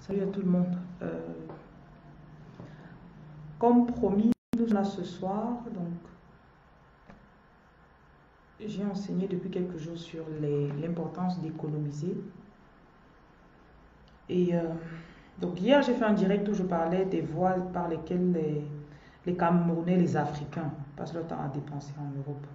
Salut à tout le monde. Euh, comme promis, nous sommes là ce soir. Donc, j'ai enseigné depuis quelques jours sur l'importance d'économiser. Et euh, donc hier, j'ai fait un direct où je parlais des voies par lesquelles les, les Camerounais, les Africains passent leur temps à dépenser en Europe.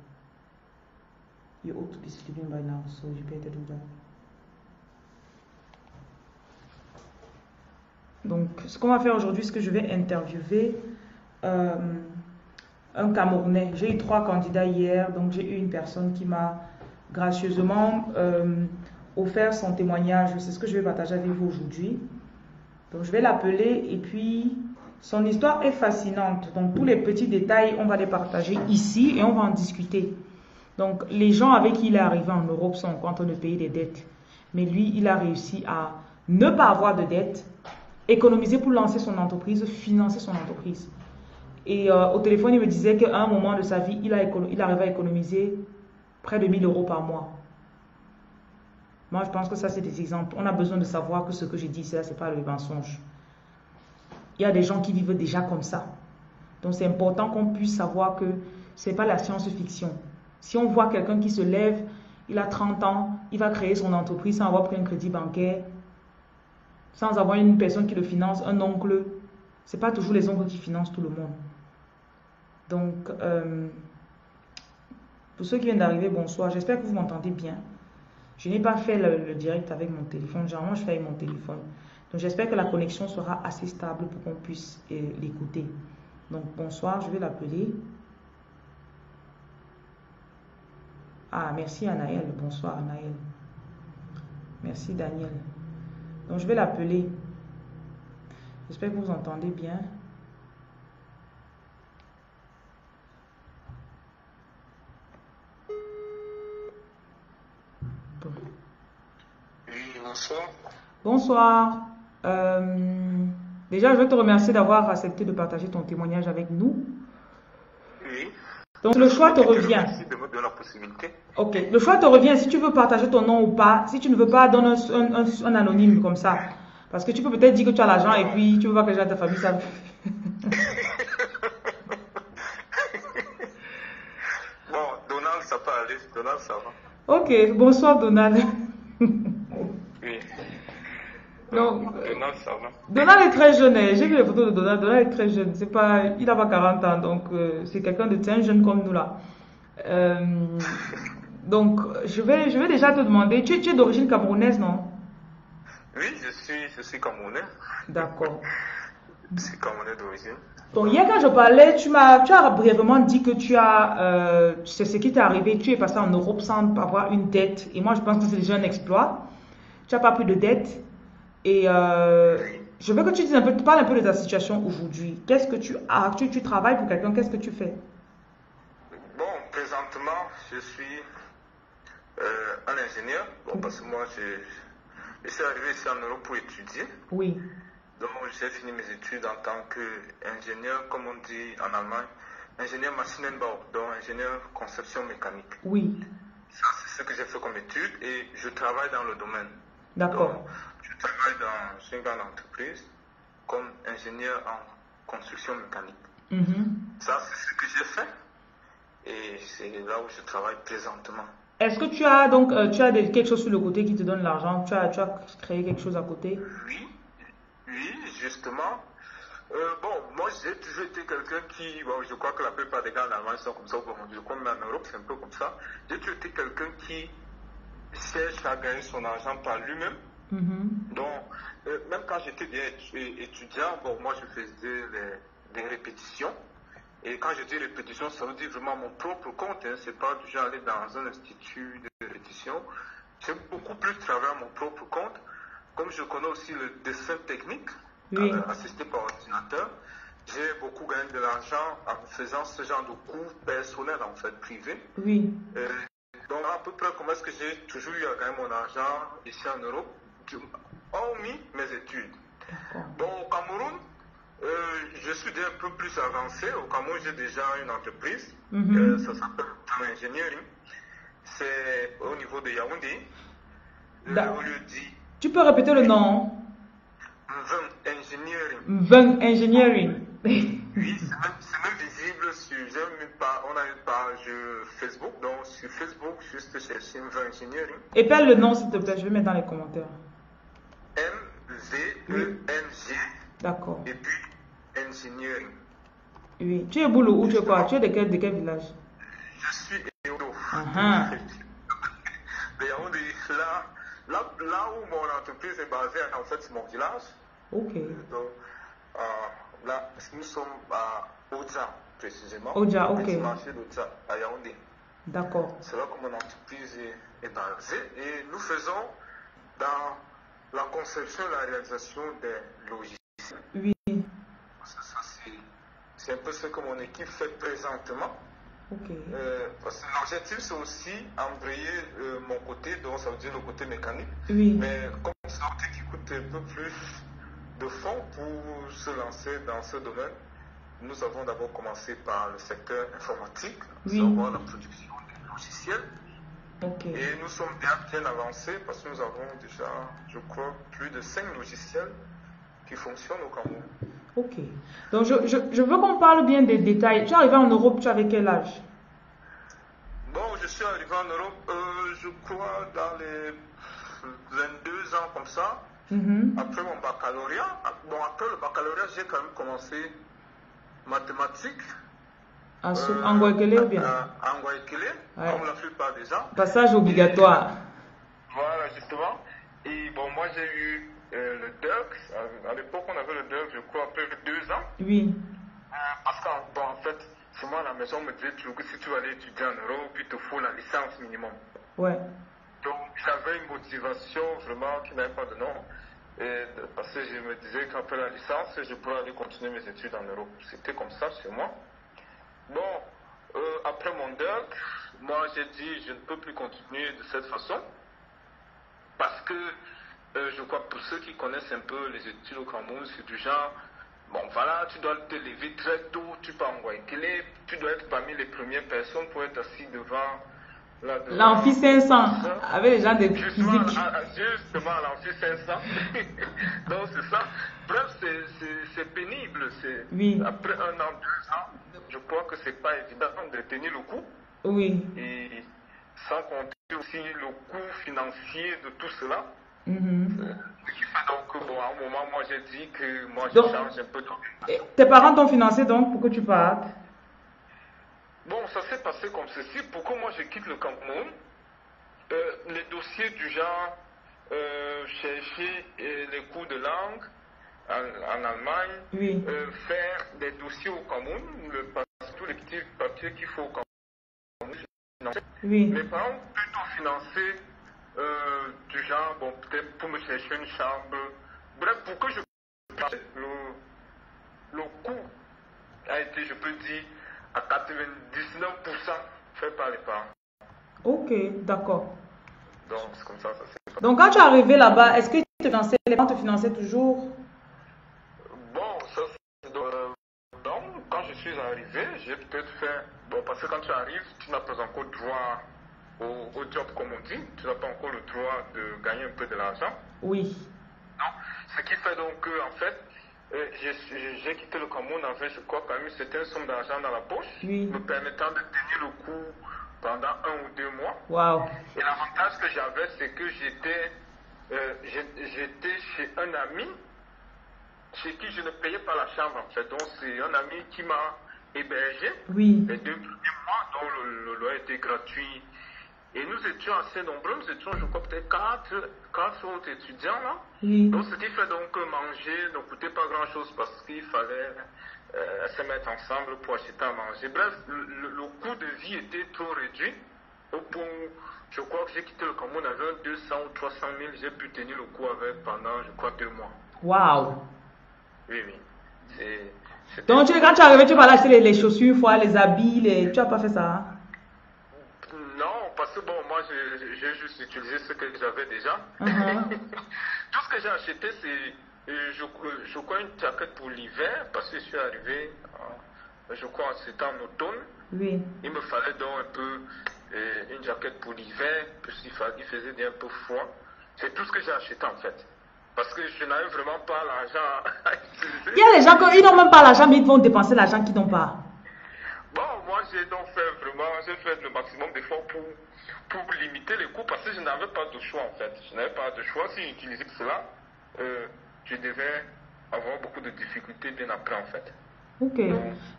Donc, ce qu'on va faire aujourd'hui, c'est que je vais interviewer euh, un Camerounais. J'ai eu trois candidats hier, donc j'ai eu une personne qui m'a gracieusement euh, offert son témoignage. C'est ce que je vais partager avec vous aujourd'hui. Donc, je vais l'appeler et puis son histoire est fascinante. Donc, tous les petits détails, on va les partager ici et on va en discuter. Donc, les gens avec qui il est arrivé en Europe sont en train de payer des dettes. Mais lui, il a réussi à ne pas avoir de dettes économiser pour lancer son entreprise, financer son entreprise. Et euh, au téléphone, il me disait qu'à un moment de sa vie, il, a il arrivait à économiser près de 1000 euros par mois. Moi, je pense que ça, c'est des exemples. On a besoin de savoir que ce que j'ai dit, ça, ce n'est pas le mensonge. Il y a des gens qui vivent déjà comme ça. Donc, c'est important qu'on puisse savoir que ce n'est pas la science-fiction. Si on voit quelqu'un qui se lève, il a 30 ans, il va créer son entreprise sans avoir pris un crédit bancaire, sans avoir une personne qui le finance, un oncle. Ce n'est pas toujours les oncles qui financent tout le monde. Donc, euh, pour ceux qui viennent d'arriver, bonsoir. J'espère que vous m'entendez bien. Je n'ai pas fait le, direct avec mon téléphone. Généralement, je fais avec mon téléphone. Donc, j'espère que la connexion sera assez stable pour qu'on puisse euh, l'écouter. Donc, bonsoir. Je vais l'appeler. Ah, merci Anaël. Bonsoir Anaël. Merci Daniel. Donc je vais l'appeler. J'espère que vous entendez bien. Oui, bonsoir. Bonsoir. Euh, déjà, je veux te remercier d'avoir accepté de partager ton témoignage avec nous. Donc le choix te revient. De possibilité. Ok, le choix te revient si tu veux partager ton nom ou pas. Si tu ne veux pas, donne un, un- un anonyme comme ça. Parce que tu peux peut-être dire que tu as l'argent et puis tu veux pas que les gens de ta famille savent. Bon, Donald, ça peut aller. Donald, ça va. Ok, bonsoir Donald. Oui. Donc, Donald, ça va. Donald est très jeune. hein. J'ai vu les photos de Donald. Donald est très jeune. C'est pas, il a pas 40 ans, donc euh, c'est quelqu'un de très jeune comme nous là. Euh, donc, je vais, je vais déjà te demander. Tu, es- tu es d'origine camerounaise, non? Oui, je suis, je suis Camerounais. D'accord. Je suis Camerounais d'origine. Donc hier quand je parlais, tu m'as, tu as brièvement dit que tu as, euh, c'est ce qui t'est arrivé, tu es passé en Europe sans avoir une dette. Et moi je pense que c'est déjà un exploit. Tu n'as pas pris de dette. Et euh, je veux que tu dises un peu, tu parles un peu de ta situation aujourd'hui. Qu'est-ce que tu as, tu, tu travailles pour quelqu'un, qu'est-ce que tu fais? Bon, présentement, je suis euh, un ingénieur. Bon, parce que moi, je, je suis arrivé ici en Europe pour étudier. Oui, Donc, j'ai fini mes études en tant qu'ingénieur, comme on dit en Allemagne, ingénieur Maschinenbau, donc ingénieur conception mécanique. oui, Ça, c'est ce que j'ai fait comme étude et je travaille dans le domaine. d'accord. Une grande entreprise comme ingénieur en construction mécanique. Mhm. Ça, c'est ce que j'ai fait et c'est là où je travaille présentement. Est-ce que tu as donc, euh, tu as des- quelque chose sur le côté qui te donne l'argent? Tu as, tu as créé quelque chose à côté? Oui, oui, justement. Euh, bon, moi j'ai toujours été quelqu'un qui, bon, je crois que la plupart des gars en Allemagne sont comme ça, bon, je crois même en Europe c'est un peu comme ça. J'ai toujours été quelqu'un qui cherche à gagner son argent par lui-même. Mhm. Donc, euh, même quand j'étais étudiant, bon, moi je faisais les- des répétitions. Et quand je dis répétition, ça veut dire vraiment mon propre compte. Hein. C'est pas du genre aller dans un institut de répétition. J'ai beaucoup plus travaillé à mon propre compte. Comme je connais aussi le dessin technique, Oui. euh, assisté par ordinateur, j'ai beaucoup gagné de l'argent en faisant ce genre de cours personnels, en fait, privés. Oui, Euh, donc, à peu près, comment est-ce que j'ai toujours eu à gagner mon argent ici en Europe, hormis mes études. Bon, au Cameroun, euh, je suis déjà un peu plus avancé. Au Cameroun, j'ai déjà une entreprise. Mhm. Euh, ça s'appelle Engineering. C'est au niveau de Yaoundé. Euh, D'accord. au lieu dit Tu peux répéter le nom Mveng Engineering. Mveng Engineering. Oui, c'est même, visible sur. on a une page Facebook, donc sur Facebook, juste chercher Mveng Engineering. Épelle le nom, s'il te plaît, je vais mettre dans les commentaires. M-V-E-N-G D'accord. et puis Engineering. Oui. Tu es boulot ou tu es quoi? Tu es de quel, de quel village? Je suis Eodo. De Yaoundé, là, là, là où mon entreprise est basée, en fait, c'est mon village. Ok. Donc, euh, là, nous sommes à Oja, précisément. Oja, ok. marché d'Oja, à Yaoundé. D'accord. C'est là que mon entreprise est, est basée. Et nous faisons dans la conception et la réalisation des logiciels. Oui. C'est- un peu ce que mon équipe fait présentement. Ok. Euh, parce que l'objectif, c'est aussi embrayer euh, mon côté, donc ça veut dire le côté mécanique. Oui. Mais comme c'est un côté qui coûte un peu plus de fonds pour se lancer dans ce domaine, nous avons d'abord commencé par le secteur informatique, Oui. savoir la production des logiciels. Et nous sommes bien, bien avancés parce que nous avons déjà, je crois, plus de 5 logiciels qui fonctionnent au Cameroun. Ok. Donc, je, je, je veux qu'on parle bien des détails. Tu es arrivé en Europe, tu avais quel âge? Bon, je suis arrivé en Europe, euh, je crois, dans les 22 ans comme ça. Mhm. Après mon baccalauréat, bon, après le baccalauréat, j'ai quand même commencé mathématiques. En, euh, sou- en Guadeloupe ou bien? Euh, En Guadeloupe, Ouais. comme la plupart des gens. Passage obligatoire. Voilà, justement. Et bon, moi j'ai eu euh, le DUC. À, à l'époque, on avait le DUC, je crois, après deux ans. Oui. Euh, Parce qu'en bon, en fait, moi à la maison, on me disait toujours que si tu veux aller étudier en Europe, il te faut la licence minimum. Ouais. Donc j'avais une motivation vraiment qui n'avait pas de nom. Et, parce que je me disais qu'après la licence, je pourrais aller continuer mes études en Europe. C'était comme ça chez moi. Bon, euh, après mon DUC, moi j'ai dit je ne peux plus continuer de cette façon. Parce que euh, je crois pour ceux qui connaissent un peu les études au Cameroun, c'est du genre, bon voilà, tu dois te lever très tôt, tu pars en Guayaquil, tu dois être parmi les premières personnes pour être assis devant la devant- L'amphi 500, avec les gens de Justement, physique. à, à- justement, l'amphi 500. Donc, c'est ça. Bref, c'est- pénible. c'est- Oui. Après un an, deux ans, je crois que c'est pas évident de tenir le coup. Oui. Et sans compter aussi le coût financier de tout cela. Fait donc que, bon, à un moment, moi, j'ai dit que moi, je Donc- change un peu de... Tes parents t'ont financé donc pour que tu partes Bon, ça s'est passé comme ceci. Pourquoi moi je quitte le Cameroun Euh, Les dossiers du genre euh, chercher euh, les cours de langue en, en Allemagne, Oui. faire des dossiers au Cameroun, le, tous les petits papiers qu'il faut financé. Oui. Mes parents ont plutôt financé euh, du genre, bon, peut-être pour me chercher une chambre. Bref, pour que je le, le coût a été, je peux dire, à 99% fait par les parents. Ok, d'accord. Donc, c'est comme ça, ça. Donc quand tu es arrivé là-bas, est-ce que te finançaient, les parents te finançaient toujours Bon, ça, c'est donc, euh, donc, quand je suis arrivé, j'ai peut-être fait. Bon, parce que quand tu arrives, tu n'as pas encore droit au, au job, comme on dit. Tu n'as pas encore le droit de gagner un peu de l'argent. Oui. Non. Ce qui fait donc que, en fait, euh, j'ai quitté le Cameroun avec, je crois, quand même une certaine somme d'argent dans la poche, Oui. me permettant de tenir le coup pendant un ou deux mois. Waouh. Et l'avantage que j'avais, c'est que j'étais euh, j'étais chez un ami chez qui je ne payais pas la chambre, en fait. Donc, c'est un ami qui m'a hébergé Oui. les deux premiers mois, dont le, le loyer était gratuit. Et nous étions assez nombreux, nous étions, je crois, peut-être quatre, quatre autres étudiants là. Oui. Donc, ce qui fait donc que manger ne coûtait pas grand-chose parce qu'il fallait euh, se mettre ensemble pour acheter à manger. Bref, le, le- le coût de vie était trop réduit au point où je crois que j'ai quitté le Cameroun avec 200 ou 300 000. J'ai pu tenir le coup avec pendant, je crois, deux mois. Waouh. Oui, oui. Donc tu, quand tu es arrivé, tu vas acheter les, les chaussures, fois, les habits, les... tu n'as pas fait ça hein? Non, parce que bon, moi, j'ai juste utilisé ce que j'avais déjà. Mhm. Tout ce que j'ai acheté, c'est, euh, je, je crois, une jaquette pour l'hiver, parce que je suis arrivé, en- je crois, c'était en automne. Oui. Il me fallait donc un peu euh, une jaquette pour l'hiver, puisqu'il fa- il faisait bien un peu froid. C'est tout ce que j'ai acheté en fait. Parce que je n'avais vraiment pas l'argent à utiliser. Il y a des gens qui n'ont même pas l'argent, mais ils vont dépenser l'argent qu'ils n'ont pas. Bon, moi j'ai donc fait vraiment, j'ai fait le maximum d'efforts pour, pour limiter les coûts parce que je n'avais pas de choix en fait. Je n'avais pas de choix. Si j'utilisais cela, euh, je devais avoir beaucoup de difficultés bien après en fait. Ok.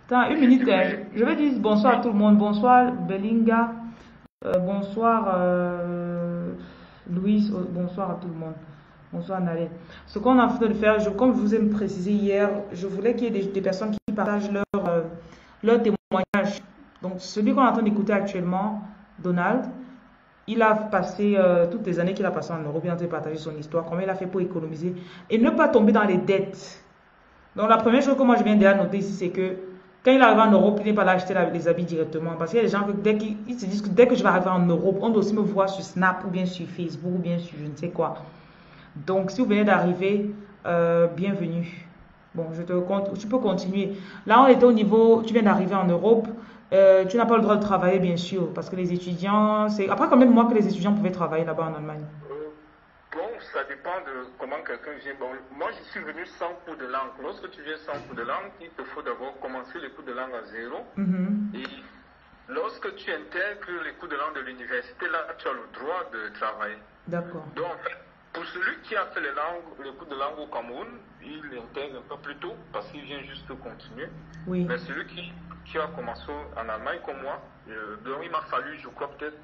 Attends, une minute. euh, Je vais dire bonsoir à tout le monde. Bonsoir Belinga. Euh, bonsoir euh, Louise. Oh, Bonsoir à tout le monde. Bonsoir Nalé. Ce qu'on est en train de faire, comme je vous ai précisé hier, je voulais qu'il y ait des, personnes qui partagent leur, euh, leur témoignage. Donc celui qu'on est en train d'écouter actuellement, Donald, il a passé euh, toutes les années qu'il a passé en Europe, il est en son histoire, comment il a fait pour économiser et ne pas tomber dans les dettes. Donc la première chose que moi je viens déjà noter ici, c'est que quand il arrive en Europe, il n'est pas là acheter les habits directement. Parce qu'il y a des gens que dès qu'ils ils se disent que dès que je vais arriver en Europe, on doit aussi me voir sur Snap ou bien sur Facebook ou bien sur je ne sais quoi. Donc si vous venez d'arriver, euh, bienvenue. Bon, je te compte, tu peux continuer. Là, on était au niveau, tu viens d'arriver en Europe. euh, tu n'as pas le droit de travailler, bien sûr, parce que les étudiants, c'est après quand même moi que les étudiants pouvaient travailler là-bas en Allemagne? Euh, Bon, ça dépend de comment quelqu'un vient. Bon, moi, je suis venu sans cours de langue. Lorsque tu viens sans cours de langue, il te faut d'abord commencer les cours de langue à zéro. Mhm. Et lorsque tu intègres les cours de langue de l'université, là, tu as le droit de travailler. D'accord. Donc, en fait, pour celui qui a fait les, langues, les cours de langue au Cameroun, il intègre un peu plus tôt parce qu'il vient juste continuer. Oui. Mais celui qui, qui a commencé en Allemagne comme moi, euh, donc il m'a fallu, je crois, peut-être,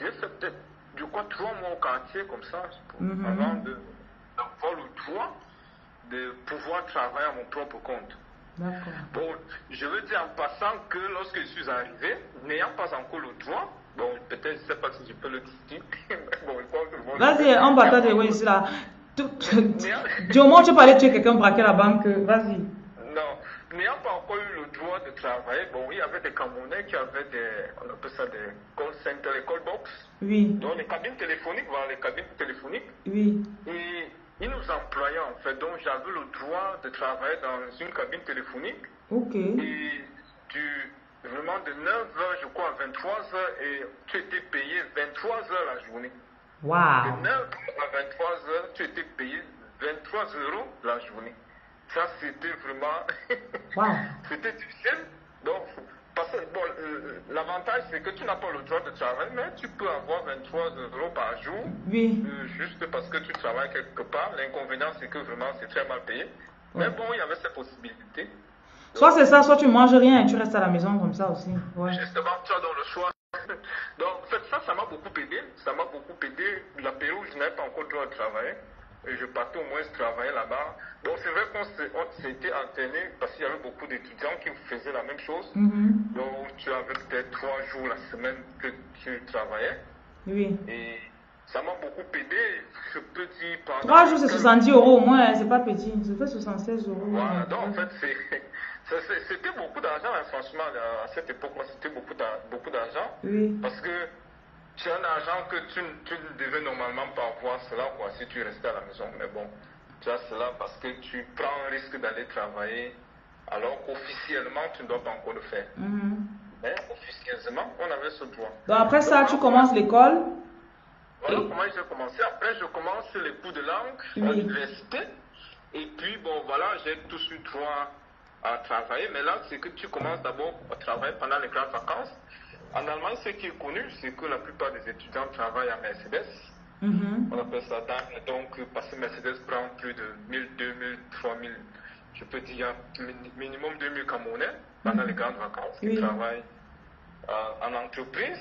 j'ai fait peut-être, je crois, trois mois au quartier comme ça, pour- Mhm. avant de- d'avoir le droit de pouvoir travailler à mon propre compte. Bon, je veux dire en passant que lorsque je suis arrivé, n'ayant pas encore le droit, bon, peut-être, je ne sais pas si je peux le dire, mais bon, je Vas-y, on va de oui, c'est là. Du moment où tu aller tuer quelqu'un, braquer la banque, vas-y. Non, n'ayant pas encore eu le droit de travailler, bon, il y avait des Camerounais qui avaient des, on appelle ça des call centers, les call box, Oui, donc les cabines téléphoniques, voilà, les cabines téléphoniques, oui. et ils nous employaient en fait, donc j'avais le droit de travailler dans une cabine téléphonique, Ok. et du, vraiment de 9h, je crois, à 23h, et tu étais payé 23h la journée. De Waouh. 9 à 23 heures, tu étais payé 23 euros la journée. Ça, c'était vraiment. Waouh. c'était difficile. Donc, parce que, bon, euh, l'avantage, c'est que tu n'as pas le droit de travailler, mais tu peux avoir 23 euros par jour, Oui. euh, juste parce que tu travailles quelque part. L'inconvénient, c'est que vraiment, c'est très mal payé. Mais bon, il y avait cette possibilité. Soit c'est ça, soit tu manges rien et tu restes à la maison comme ça aussi. Ouais. Justement, tu as dans le choix. Donc, en fait, ça, ça m'a beaucoup aidé. Ça m'a beaucoup aidé. La où je n'avais pas encore le droit de travailler, et je partais au moins travailler là-bas. Donc, c'est vrai qu'on s'était alterné parce qu'il y avait beaucoup d'étudiants qui faisaient la même chose. Mhm. Donc, tu avais peut-être trois jours la semaine que tu travaillais. Oui. Et ça m'a beaucoup aidé. Je peux dire. Trois jours, c'est quelques- 70 euros au moins, hein, c'est pas petit. Ça fait 76 euros. voilà, donc en fait, c'est- c'était beaucoup d'argent, hein, franchement, à cette époque-là, c'était beaucoup d'ar- beaucoup d'argent. Oui. Parce que as un argent que tu, tu ne devais normalement pas avoir cela, quoi, si tu restais à la maison. Mais bon, tu as cela parce que tu prends un risque d'aller travailler, alors qu'officiellement, tu ne dois pas encore le faire. Mhm. Mais officieusement, on avait ce droit. Donc après ça, tu commences l'école. Voilà Et- comment j'ai commencé. Après, je commence les cours de langue à l'université. Et puis, bon, voilà, j'ai tout eu droit à travailler. Mais là, c'est que tu commences d'abord à travailler pendant les grandes vacances. En Allemagne, ce qui est connu, c'est que la plupart des étudiants travaillent à Mercedes. Mhm. On appelle ça DAM. Donc, parce que Mercedes prend plus de 1000, 2000, 3000, je peux dire mi- minimum 2000 Camerounais pendant les grandes vacances Oui. travaillent euh, en entreprise.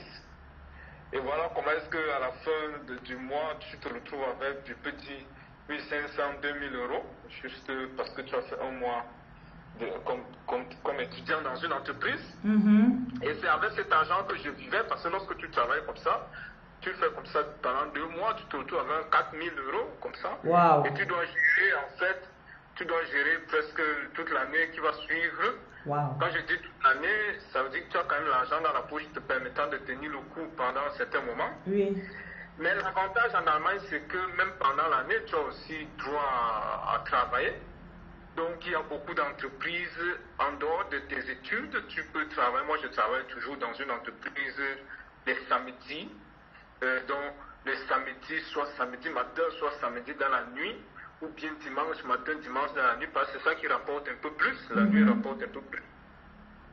Et voilà comment est-ce qu'à la fin de- du mois, tu te retrouves avec, je peux dire, 1500, 2000 euros, juste parce que tu as fait un mois de- comme, comme, comme étudiant dans une entreprise. Mhm. Et c'est avec cet argent que je vivais, parce que lorsque tu travailles comme ça, tu fais comme ça pendant deux mois, tu te retrouves avec 4000 euros, comme ça. Et tu dois gérer, en fait, tu dois gérer presque toute l'année qui va suivre. Quand je dis toute l'année, ça veut dire que tu as quand même l'argent dans la poche te permettant de tenir le coup pendant un certain moment. Oui. Mais l'avantage en Allemagne, c'est que même pendant l'année, tu as aussi droit à, à travailler. Donc, il y a beaucoup d'entreprises en dehors de tes études. Tu peux travailler. Moi, je travaille toujours dans une entreprise les samedis. Euh, donc, le samedi, soit samedi matin, soit samedi dans la nuit, ou bien dimanche matin, dimanche dans la nuit, parce que c'est ça qui rapporte un peu plus, la nuit rapporte un peu plus.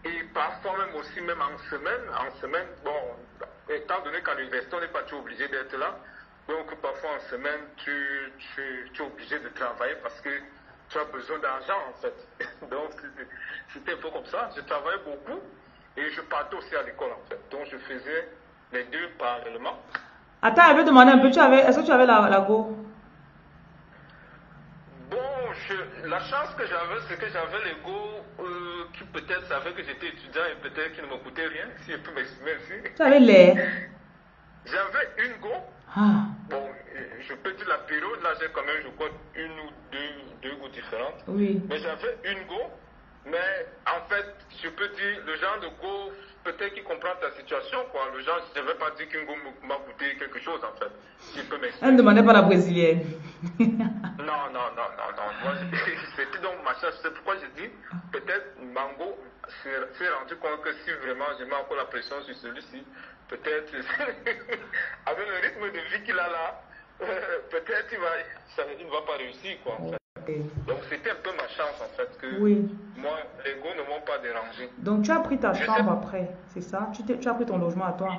Et parfois même aussi, même en semaine, en semaine, bon, étant donné qu'à l'université, on n'est pas toujours obligé d'être là, donc parfois en semaine, tu, tu, tu es obligé de travailler parce que tu as besoin d'argent en fait. Donc c'était un peu comme ça. Je travaillais beaucoup et je partais aussi à l'école en fait. Donc je faisais les deux parallèlement. Attends, je vais demander un peu, est-ce que tu avais la, la go? Bon, je- la chance que j'avais, c'est que j'avais les go euh, qui peut-être savaient que j'étais étudiant et peut-être qui ne me coûtaient rien, si je peux m'exprimer ainsi. Tu avais les. J'avais une go Ah, Bon, je peux dire la période, là j'ai quand même, je crois, une ou deux, deux goûts différentes. oui. Mais j'avais une go, mais en fait, je peux dire, le genre de go, peut-être qu'il comprend ta situation, quoi. Le genre, je ne vais pas dire qu'une go m'a coûté quelque chose, en fait. Je peux Elle m'expliquer. ne demandait pas la brésilienne. Non, non, non, non, non. C'était donc ma chance. C'est pourquoi je dis, peut-être Mango s'est rendu compte que si vraiment je mets encore la pression sur celui-ci, peut-être, avec le rythme de vie qu'il a là, euh, peut-être il, va, ça- il ne va pas réussir, quoi, en fait. Ok. Donc c'était un peu ma chance, en fait, que Oui. moi, les go ne m'ont pas dérangé. Donc tu as pris ta Je sais. chambre après, c'est ça? Tu, as pris ton logement à toi?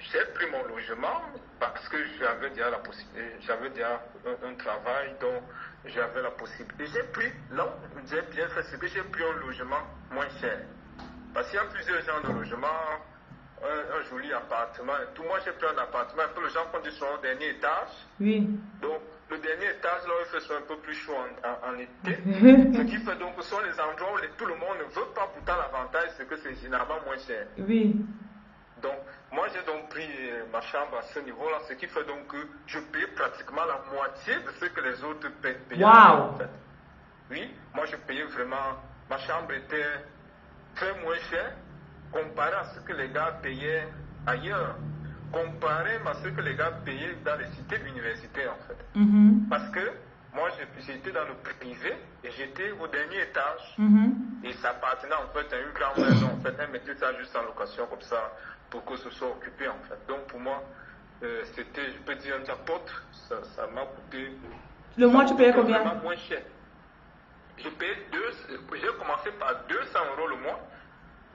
J'ai pris mon logement parce que j'avais déjà la possibilité, j'avais déjà un, un travail dont j'avais la possibilité. J'ai pris, là où j'ai bien fait, c'est que j'ai pris un logement moins cher. Parce qu'il y a plusieurs genres de logements, un, un joli appartement tout. Moi, j'ai pris un appartement, un peu le genre qu'on dit sur un dernier étage. Oui. Donc, le dernier étage, là, il fait un peu plus chaud en, en- en été. Ce qui fait donc que ce sont les endroits où les- tout le monde ne veut pas. Pourtant, l'avantage, c'est que c'est généralement moins cher. Oui. Donc, moi, j'ai donc pris euh, ma chambre à ce niveau-là, ce qui fait donc que je paye pratiquement la moitié de ce que les autres paient. payaient Wow. en fait. Oui, moi, je payais vraiment. Ma chambre était très moins chère comparé à ce que les gars payaient ailleurs, comparé à ce que les gars payaient dans les cités universitaires, en fait. Mhm. Parce que moi, j'ai- j'étais dans le privé et j'étais au dernier étage. Mhm. Et ça appartenait en fait à une grande maison. En fait, elle mettait ça juste en location comme ça pour que ce soit occupé en fait. Donc pour moi, euh, c'était, je peux dire, un jackpot. Ça m'a coûté. Le mois, tu payais combien? moins cher. J'ai payé deux, j'ai commencé par 200 euros le mois.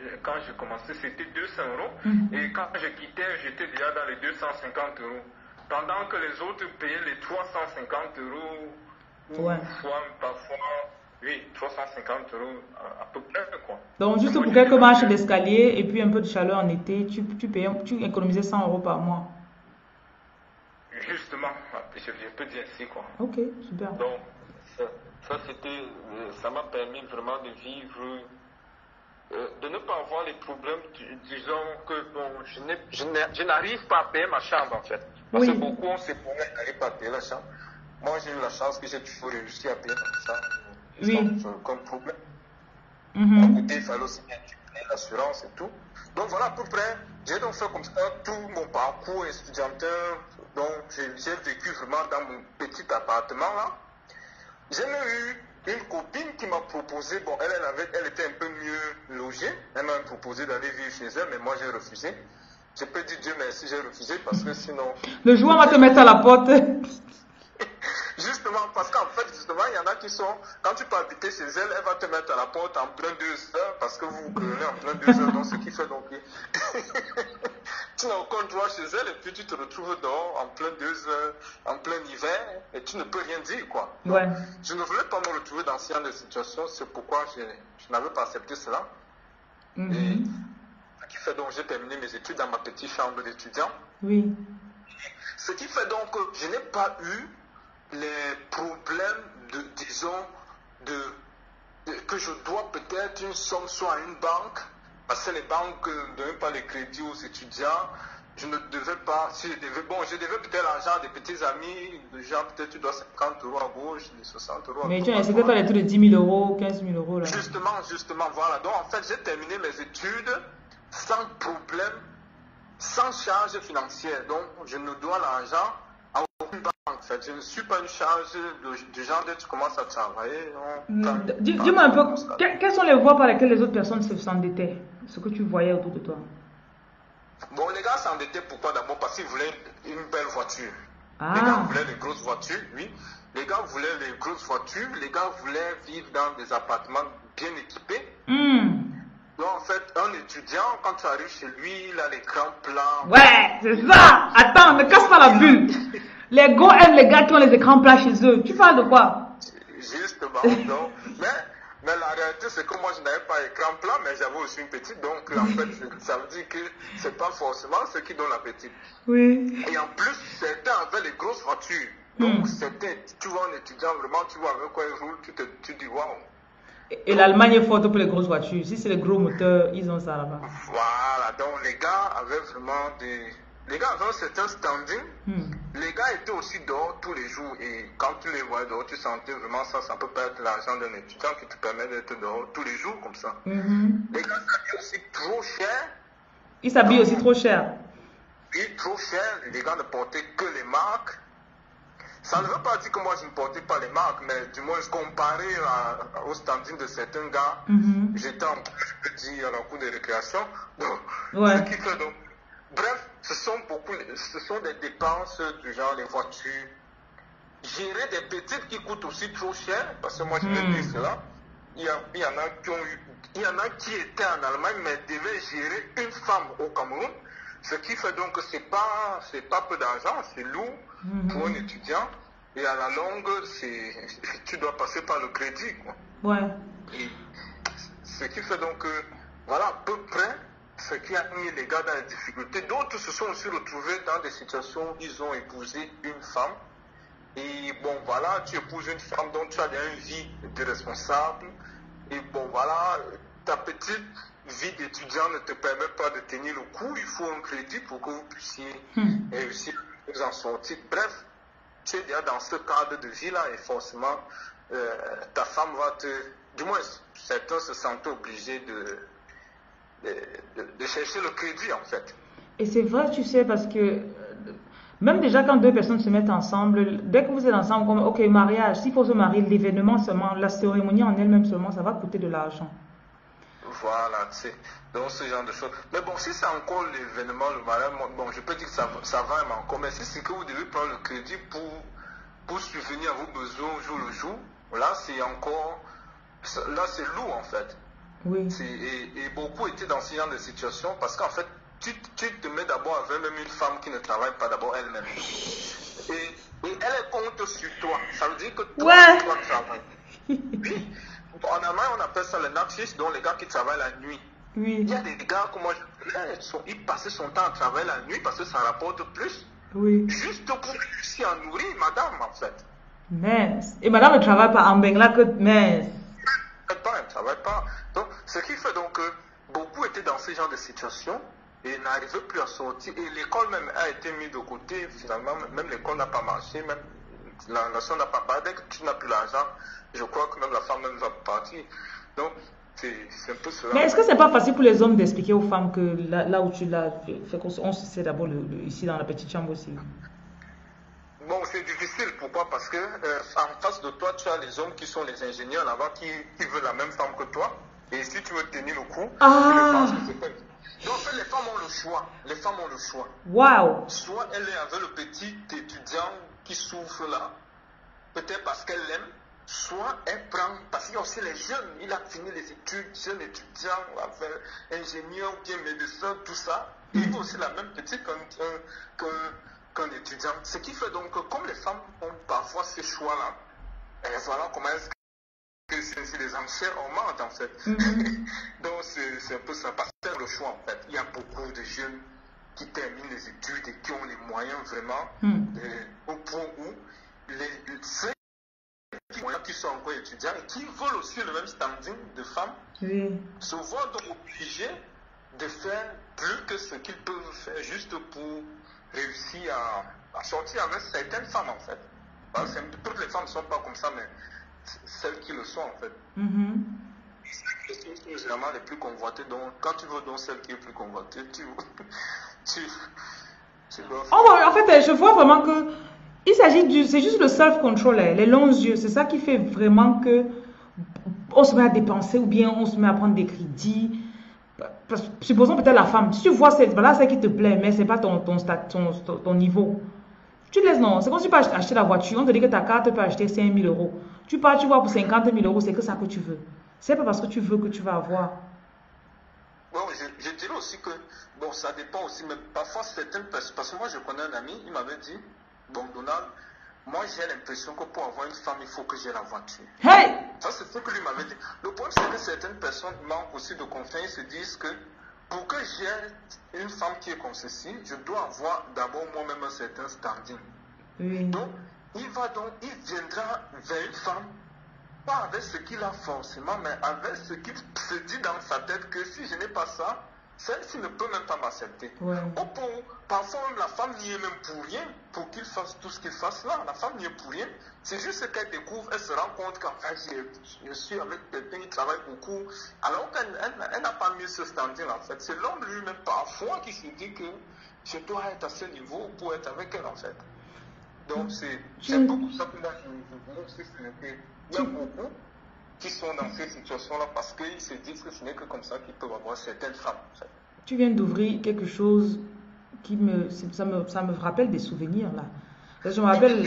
Euh, Quand j'ai commencé, c'était 200 euros. Mhm. Et quand je quittais, j'étais déjà dans les 250 euros. Pendant que les autres payaient les 350 euros, ou Ouais. fois, parfois, oui, 350 euros à, à peu près, quoi. Donc juste pour quelques marches d'escalier et puis un peu de chaleur en été, tu, tu payais, tu économisais 100 euros par mois. Justement, je, je peux dire ainsi, quoi. Ok, super. Donc, ça, ça, c'était, euh, ça m'a permis vraiment de vivre, euh, de ne pas avoir les problèmes, disons que bon, je n'arrive pas à payer ma chambre en fait. Parce Oui. que beaucoup ont ces problèmes, n'arrivent pas à payer la chambre. Moi, j'ai eu la chance que j'ai toujours réussi à payer ma chambre. Oui. Sans aucun problème. À Mhm. côté, il fallait aussi bien l'assurance et tout. Donc voilà, à peu près, j'ai donc fait comme ça tout mon parcours étudiantin. Donc j'ai vécu vraiment dans mon petit appartement là. J'ai même eu une copine qui m'a proposé, bon, elle, elle, avait, elle était un peu mieux logée. Elle m'a proposé d'aller vivre chez elle, mais moi j'ai refusé. Je peux dire Dieu merci, j'ai refusé parce que sinon, Le on va te mettre à la porte. Justement, parce qu'en fait, justement, il y en a qui sont, quand tu peux habiter chez elle, elle va te mettre à la porte en plein deux heures, parce que vous vous querellez en plein deux heures, donc ce qui fait donc, tu n'as aucun droit chez elle, et puis tu te retrouves dehors en plein deux heures, en plein hiver, et tu ne peux rien dire, quoi. Donc, Ouais. Je ne voulais pas me retrouver dans ce genre de situation, c'est pourquoi je, je n'avais pas accepté cela. Mhm. Ce qui fait donc, j'ai terminé mes études dans ma petite chambre d'étudiant. Oui. Ce qui fait donc que je n'ai pas eu les problèmes de, disons, de, de- que je dois peut-être une somme soit à une banque, parce que les banques ne donnent pas les crédits aux étudiants. Je ne devais pas, si je devais, bon, je devais peut-être l'argent à des petits amis, genre peut-être tu dois 50 euros à gauche, 60 euros à Mais tu c'était pas les trucs de 10 000 euros, 15 000 euros là. Justement, justement, voilà. Donc, en fait, j'ai terminé mes études sans problème, sans charge financière. Donc, je ne dois l'argent à aucune banque. Je ne suis pas une charge de- du genre que tu commences à travailler. Mm, quand Dis-moi un peu, que- quelles sont les voies par lesquelles les autres personnes se s'endettaient? Ce que tu voyais autour de toi. Bon, les gars s'endettaient pourquoi? D'abord Parce qu'ils voulaient une belle voiture. Les gars voulaient les grosses voitures, oui. Les gars voulaient les grosses voitures. Les gars voulaient vivre dans des appartements bien équipés. Hmm. Donc, en fait, un étudiant, quand tu arrives chez lui, il a l'écran plat. Ouais, c'est ça. Attends, ne casse pas la bulle. Les gars aiment les gars qui ont les écrans plats chez eux. Tu parles de quoi? Justement, donc. mais, mais la réalité, c'est que moi, je n'avais pas écran plat, mais j'avais aussi une petite. Donc, en fait, ça veut dire que c'est pas forcément ce qui donne la petite. Oui. Et en plus, certains avaient les grosses voitures. Donc, certains, tu vois un étudiant, vraiment, tu vois avec quoi il roule, tu te tu dis, waouh. Et l'Allemagne est forte pour les grosses voitures. Si c'est les gros moteurs, ils ont ça là-bas. Voilà, donc les gars avaient vraiment des. Les gars avaient un certain standing. Hmm. Les gars étaient aussi dehors tous les jours. Et quand tu les voyais dehors, tu sentais vraiment ça. Ça peut pas être l'argent d'un étudiant qui te permet d'être dehors tous les jours comme ça. Mhm. Les gars s'habillaient aussi trop cher. Ils s'habillent aussi trop cher. Puis trop cher. Les gars ne portaient que les marques. Ça ne veut pas dire que moi je ne portais pas les marques, mais du moins comparé à- au standing de certains gars, Mhm. j'étais en dire, à la cour de récréation. Donc, Ouais. ce qui fait donc. Bref, ce sont beaucoup, ce sont des dépenses du genre les voitures. Gérer des petites qui coûtent aussi trop cher, parce que moi je vais Hmm. dire cela. Il y, a- il y en a qui ont eu, il y en a qui étaient en Allemagne, mais devaient gérer une femme au Cameroun. Ce qui fait donc que c'est pas, c'est pas peu d'argent, c'est lourd pour un étudiant. Et à la longue, c'est, tu dois passer par le crédit, quoi. Ouais. Et ce qui fait donc que, voilà, à peu près ce qui a mis les gars dans les difficultés. D'autres se sont aussi retrouvés dans des situations où ils ont épousé une femme. Et bon, voilà, tu épouses une femme dont tu as une vie de responsable. Et bon, voilà, ta petite vie d'étudiant ne te permet pas de tenir le coup. Il faut un crédit pour que vous puissiez Hmm. réussir à vous en sortir. Bref, tu es déjà dans ce cadre de vie-là et forcément, euh, ta femme va te... Du moins, certains se sentent obligés de chercher le crédit, en fait. Et c'est vrai, tu sais, parce que euh, même déjà quand deux personnes se mettent ensemble, dès que vous êtes ensemble, comme, ok, mariage, s'il faut se marier, l'événement seulement, la cérémonie en elle-même seulement, ça va coûter de l'argent. Voilà, tu sais. Donc, ce genre de choses. Mais bon, si c'est encore l'événement, le mariage, bon, je peux dire que ça, va- ça va même encore. Mais si c'est que vous devez prendre le crédit pour, pour subvenir à vos besoins au jour le jour, là, c'est encore... Là, c'est lourd, en fait. Oui. Et, et beaucoup étaient dans ce genre de situation parce qu'en fait, tu, tu te mets d'abord avec même une femme qui ne travaille pas d'abord elle-même. Et, et elle compte sur toi. Ça veut dire que toi, Ouais. travailler. Oui. En Allemagne, on appelle ça le Nachtschicht, donc les gars qui travaillent la nuit. Oui. Il y a des gars comme moi, ils passaient son temps à travailler la nuit parce que ça rapporte plus, Oui. juste pour réussir à nourrir madame, en fait. Mince. Et madame ne travaille pas en Bengla que mince. Elle ne travaille pas, elle ne travaille pas. Donc, ce qui fait donc que beaucoup étaient dans ce genre de situation et n'arrivaient plus à sortir. Et l'école même a été mise de côté. Finalement, même l'école n'a pas marché, même la nation n'a pas parlé. Dès que tu n'as plus l'argent, je crois que même la femme même va partir. Donc, c'est un peu cela. Mais est-ce que c'est pas facile pour les hommes d'expliquer aux femmes que là, là où tu l'as, fait on se sait d'abord ici dans la petite chambre aussi? Bon, c'est difficile. Pourquoi? Parce que euh, en face de toi, tu as les hommes qui sont les ingénieurs là-bas qui, qui veulent la même femme que toi. Et si tu veux tenir le coup, Ah. tu le Donc, les femmes ont le choix. Les femmes ont le choix. Waouh. Soit elle est avec le petit étudiant qui souffre là, peut-être parce qu'elle l'aime, soit elle prend, parce qu'il y a aussi les jeunes, il a fini les études, jeune étudiant, ingénieur bien médecin, tout ça. Il veut aussi la même petite qu'un étudiant. Ce qui fait donc que comme les femmes ont parfois ces choix-là, et voilà comment est-ce que c'est les enchères augmentent en fait. Donc c'est un peu ça, parce que le choix en fait. Il y a beaucoup de jeunes qui terminent les études et qui ont les moyens vraiment Hmm. euh, au point où les, ceux qui, qui sont encore étudiants et qui veulent aussi le même standing de femmes Oui. se voient donc obligés de faire plus que ce qu'ils peuvent faire juste pour réussir à, à sortir avec certaines femmes en fait. Parce que toutes les femmes ne sont pas comme ça, mais celles qui le sont en fait. Celles qui sont généralement les plus convoitées. Donc quand tu veux donc celle qui est plus convoitée, tu, tu, tu dois faire. Oh, ouais, en fait, je vois vraiment que il s'agit du, c'est juste le self-control, hein, les longs yeux. C'est ça qui fait vraiment que on se met à dépenser ou bien on se met à prendre des crédits. Supposons peut-être la femme, si tu vois cette, voilà, celle qui te plaît, mais c'est pas ton, ton, stat- ton, ton, ton niveau. Tu laisses, non. C'est comme si tu peux acheter la voiture. On te dit que ta carte peut acheter 5 000 euros. Tu pars, tu vois, pour 50 000 euros, c'est que ça que tu veux. C'est pas parce que tu veux que tu vas avoir. Bon, je, je dirais aussi que, bon, ça dépend aussi, mais parfois certaines personnes, parce que moi je connais un ami, il m'avait dit, bon, Donald, moi j'ai l'impression que pour avoir une femme, il faut que j'ai la voiture. Hey! Ça, c'est ce que lui m'avait dit. Le problème, c'est que certaines personnes manquent aussi de confiance, ils se disent que pour que j'ai une femme qui est comme ceci, je dois avoir d'abord moi-même un certain standing. Oui. Donc, il va donc, il viendra vers une femme, pas avec ce qu'il a forcément, mais avec ce qu'il se dit dans sa tête que si je n'ai pas ça, celle-ci ne peut même pas m'accepter. Ouais. Au point où, parfois même la femme n'y est même pour rien, pour qu'il fasse tout ce qu'il fasse là. La femme n'y est pour rien. C'est juste qu'elle découvre, elle se rend compte qu'en fait, je, je suis avec quelqu'un qui travaille beaucoup, alors qu'elle elle- elle n'a pas mis ce standing en fait. C'est l'homme lui-même parfois qui se dit que je dois être à ce niveau pour être avec elle en fait. Donc c'est beaucoup ça que moi je, je il y a beaucoup qui sont dans ces situations-là parce qu'ils se disent que ce n'est que comme ça qu'ils peuvent avoir certaines femmes. Tu viens d'ouvrir quelque chose qui me ça, me. ça me rappelle des souvenirs là. Je me rappelle,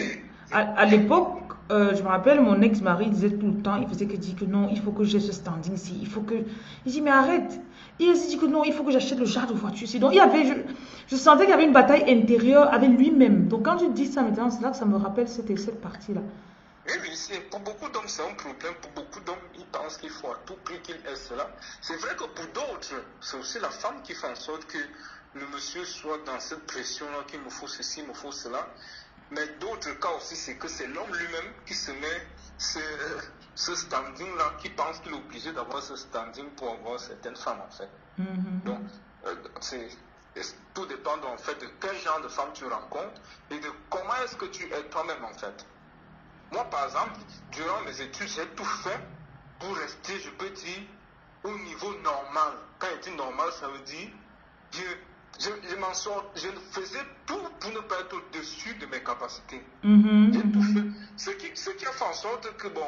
à, à l'époque, euh, je me rappelle, mon ex-mari disait tout le temps, il faisait que dire que non, il faut que j'ai ce standing-ci, il faut que. Il dit, mais arrête! Il dit que non, il faut que j'achète le genre de voiture-ci. Donc, il y avait, je, je sentais qu'il y avait une bataille intérieure avec lui-même. Donc, quand tu dis ça maintenant, c'est là que ça me rappelle cette, cette partie-là. Oui, oui, c'est- pour beaucoup d'hommes, c'est un problème. Pour beaucoup d'hommes, ils pensent qu'il faut à tout prix qu'il ait cela. C'est vrai que pour d'autres, c'est aussi la femme qui fait en sorte que le monsieur soit dans cette pression-là, qu'il me faut ceci, il me faut cela. Mais d'autres cas aussi, c'est que c'est l'homme lui-même qui se met ce, ce standing-là, qui pense qu'il est obligé d'avoir ce standing pour avoir certaines femmes, en fait. Mhm. Donc, euh, c'est- tout dépend en fait de quel genre de femme tu rencontres et de comment est-ce que tu es toi-même en fait. Moi, par exemple, durant mes études, j'ai tout fait pour rester, je peux dire, au niveau normal. Quand je dis normal, ça veut dire, je, je, je m'en sors, je faisais tout pour ne pas être au-dessus de mes capacités. Mhm, J'ai tout fait. Ce qui, ce qui a fait en sorte que, bon,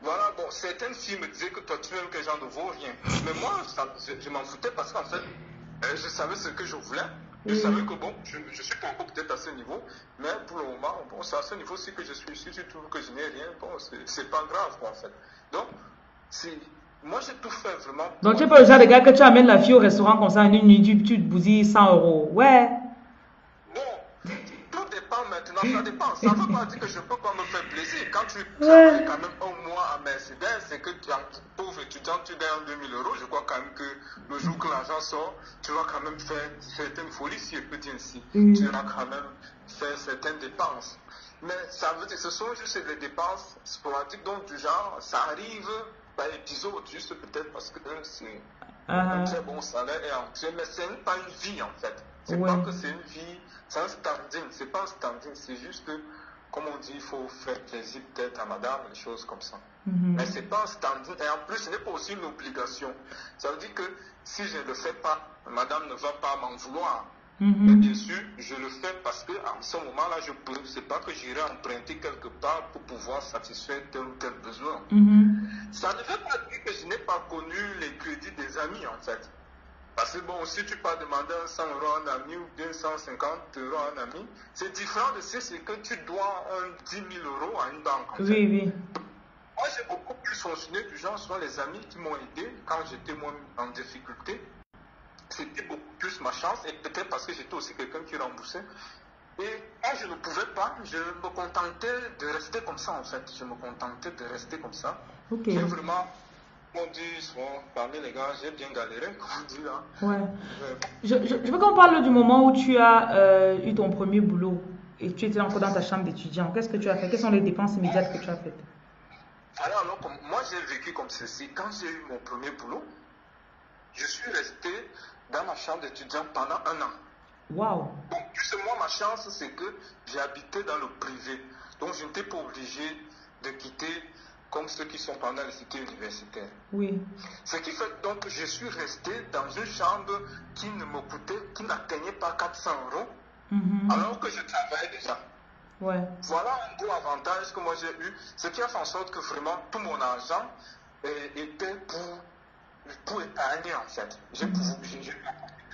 voilà, bon, certaines filles me disaient que toi, tu es quel genre de vaurien. Mais moi, ça- je, je m'en foutais parce qu'en fait, euh, je savais ce que je voulais. Je savais que, bon, je, je suis pas encore peut-être à ce niveau, mais pour le moment, bon, c'est à ce niveau-ci que je suis. Si tu trouves que je n'ai rien, bon, c'est pas grave, quoi, en fait. Donc, c'est, moi, j'ai tout fait vraiment. Donc, tu es pas le genre de gars que tu amènes la fille au restaurant comme ça, une nuit, tu, tu te bousilles 100 euros. Ouais. Bon, tout dépend maintenant, ça dépend. Ça ne veut pas dire que je ne peux pas me faire plaisir. Quand tu Ouais. travailles quand même un mois à Mercedes et que tu es un pauvre étudiant, tu gagnes 2000 euros, je crois quand même que le jour que l'argent sort, tu vas quand même faire certaines folies, si je peux dire ainsi. Mm. Tu vas quand même faire certaines dépenses. Mais ça veut dire que ce sont juste des dépenses sporadiques, donc du genre, ça arrive par épisode, juste peut-être parce que c'est Ah, un très bon salaire est entré, mais ce n'est pas une vie en fait. C'est Ouais. pas que c'est une vie, c'est un standing, c'est pas un standing, c'est juste que, comme on dit, il faut faire plaisir peut-être à madame, des choses comme ça. mhm. Mais c'est pas un standing, et en plus, ce n'est pas aussi une obligation. Ça veut dire que si je ne le fais pas, madame ne va pas m'en vouloir. Mais Mhm. bien sûr, je le fais parce que en ce moment-là, je peux. C'est pas que j'irai emprunter quelque part pour pouvoir satisfaire tel ou tel besoin. Mhm. Ça ne veut pas dire que je n'ai pas connu les crédits des amis en fait. Parce que bon, si tu peux demander un 100 euros à un ami ou bien 150 euros à un ami, c'est différent de ce c'est que tu dois un 10 000 euros à une banque. en fait. Oui, oui. Moi, j'ai beaucoup plus fonctionné du genre, ce sont les amis qui m'ont aidé quand j'étais moi en difficulté. C'était beaucoup plus ma chance et peut-être parce que j'étais aussi quelqu'un qui remboursait. Et quand je ne pouvais pas, je me contentais de rester comme ça en fait. Je me contentais de rester comme ça. Ok. J'ai vraiment, parmi les gars, j'ai bien galéré, comme on dit là. Ouais. Je, je, je veux qu'on parle du moment où tu as euh, eu ton premier boulot et tu étais encore dans ta chambre d'étudiant. Qu'est-ce que tu as fait? Quelles sont les dépenses immédiates que tu as faites? Alors, alors, comme- moi j'ai vécu comme ceci. Quand j'ai eu mon premier boulot, je suis resté dans ma chambre d'étudiant pendant un an. Waouh. Bon, juste moi, ma chance, c'est que j'ai habité dans le privé. Donc, je n'étais pas obligé de quitter comme ceux qui sont pendant les cités universitaires. Oui. Ce qui fait donc que je suis resté dans une chambre qui ne me coûtait, qui n'atteignait pas 400 euros, Mhm. alors que je travaillais déjà. Ouais. Voilà un gros avantage que moi j'ai eu, ce qui a fait en sorte que vraiment tout mon argent euh, était pour, pour épargner en fait. J'ai Mhm. possibilité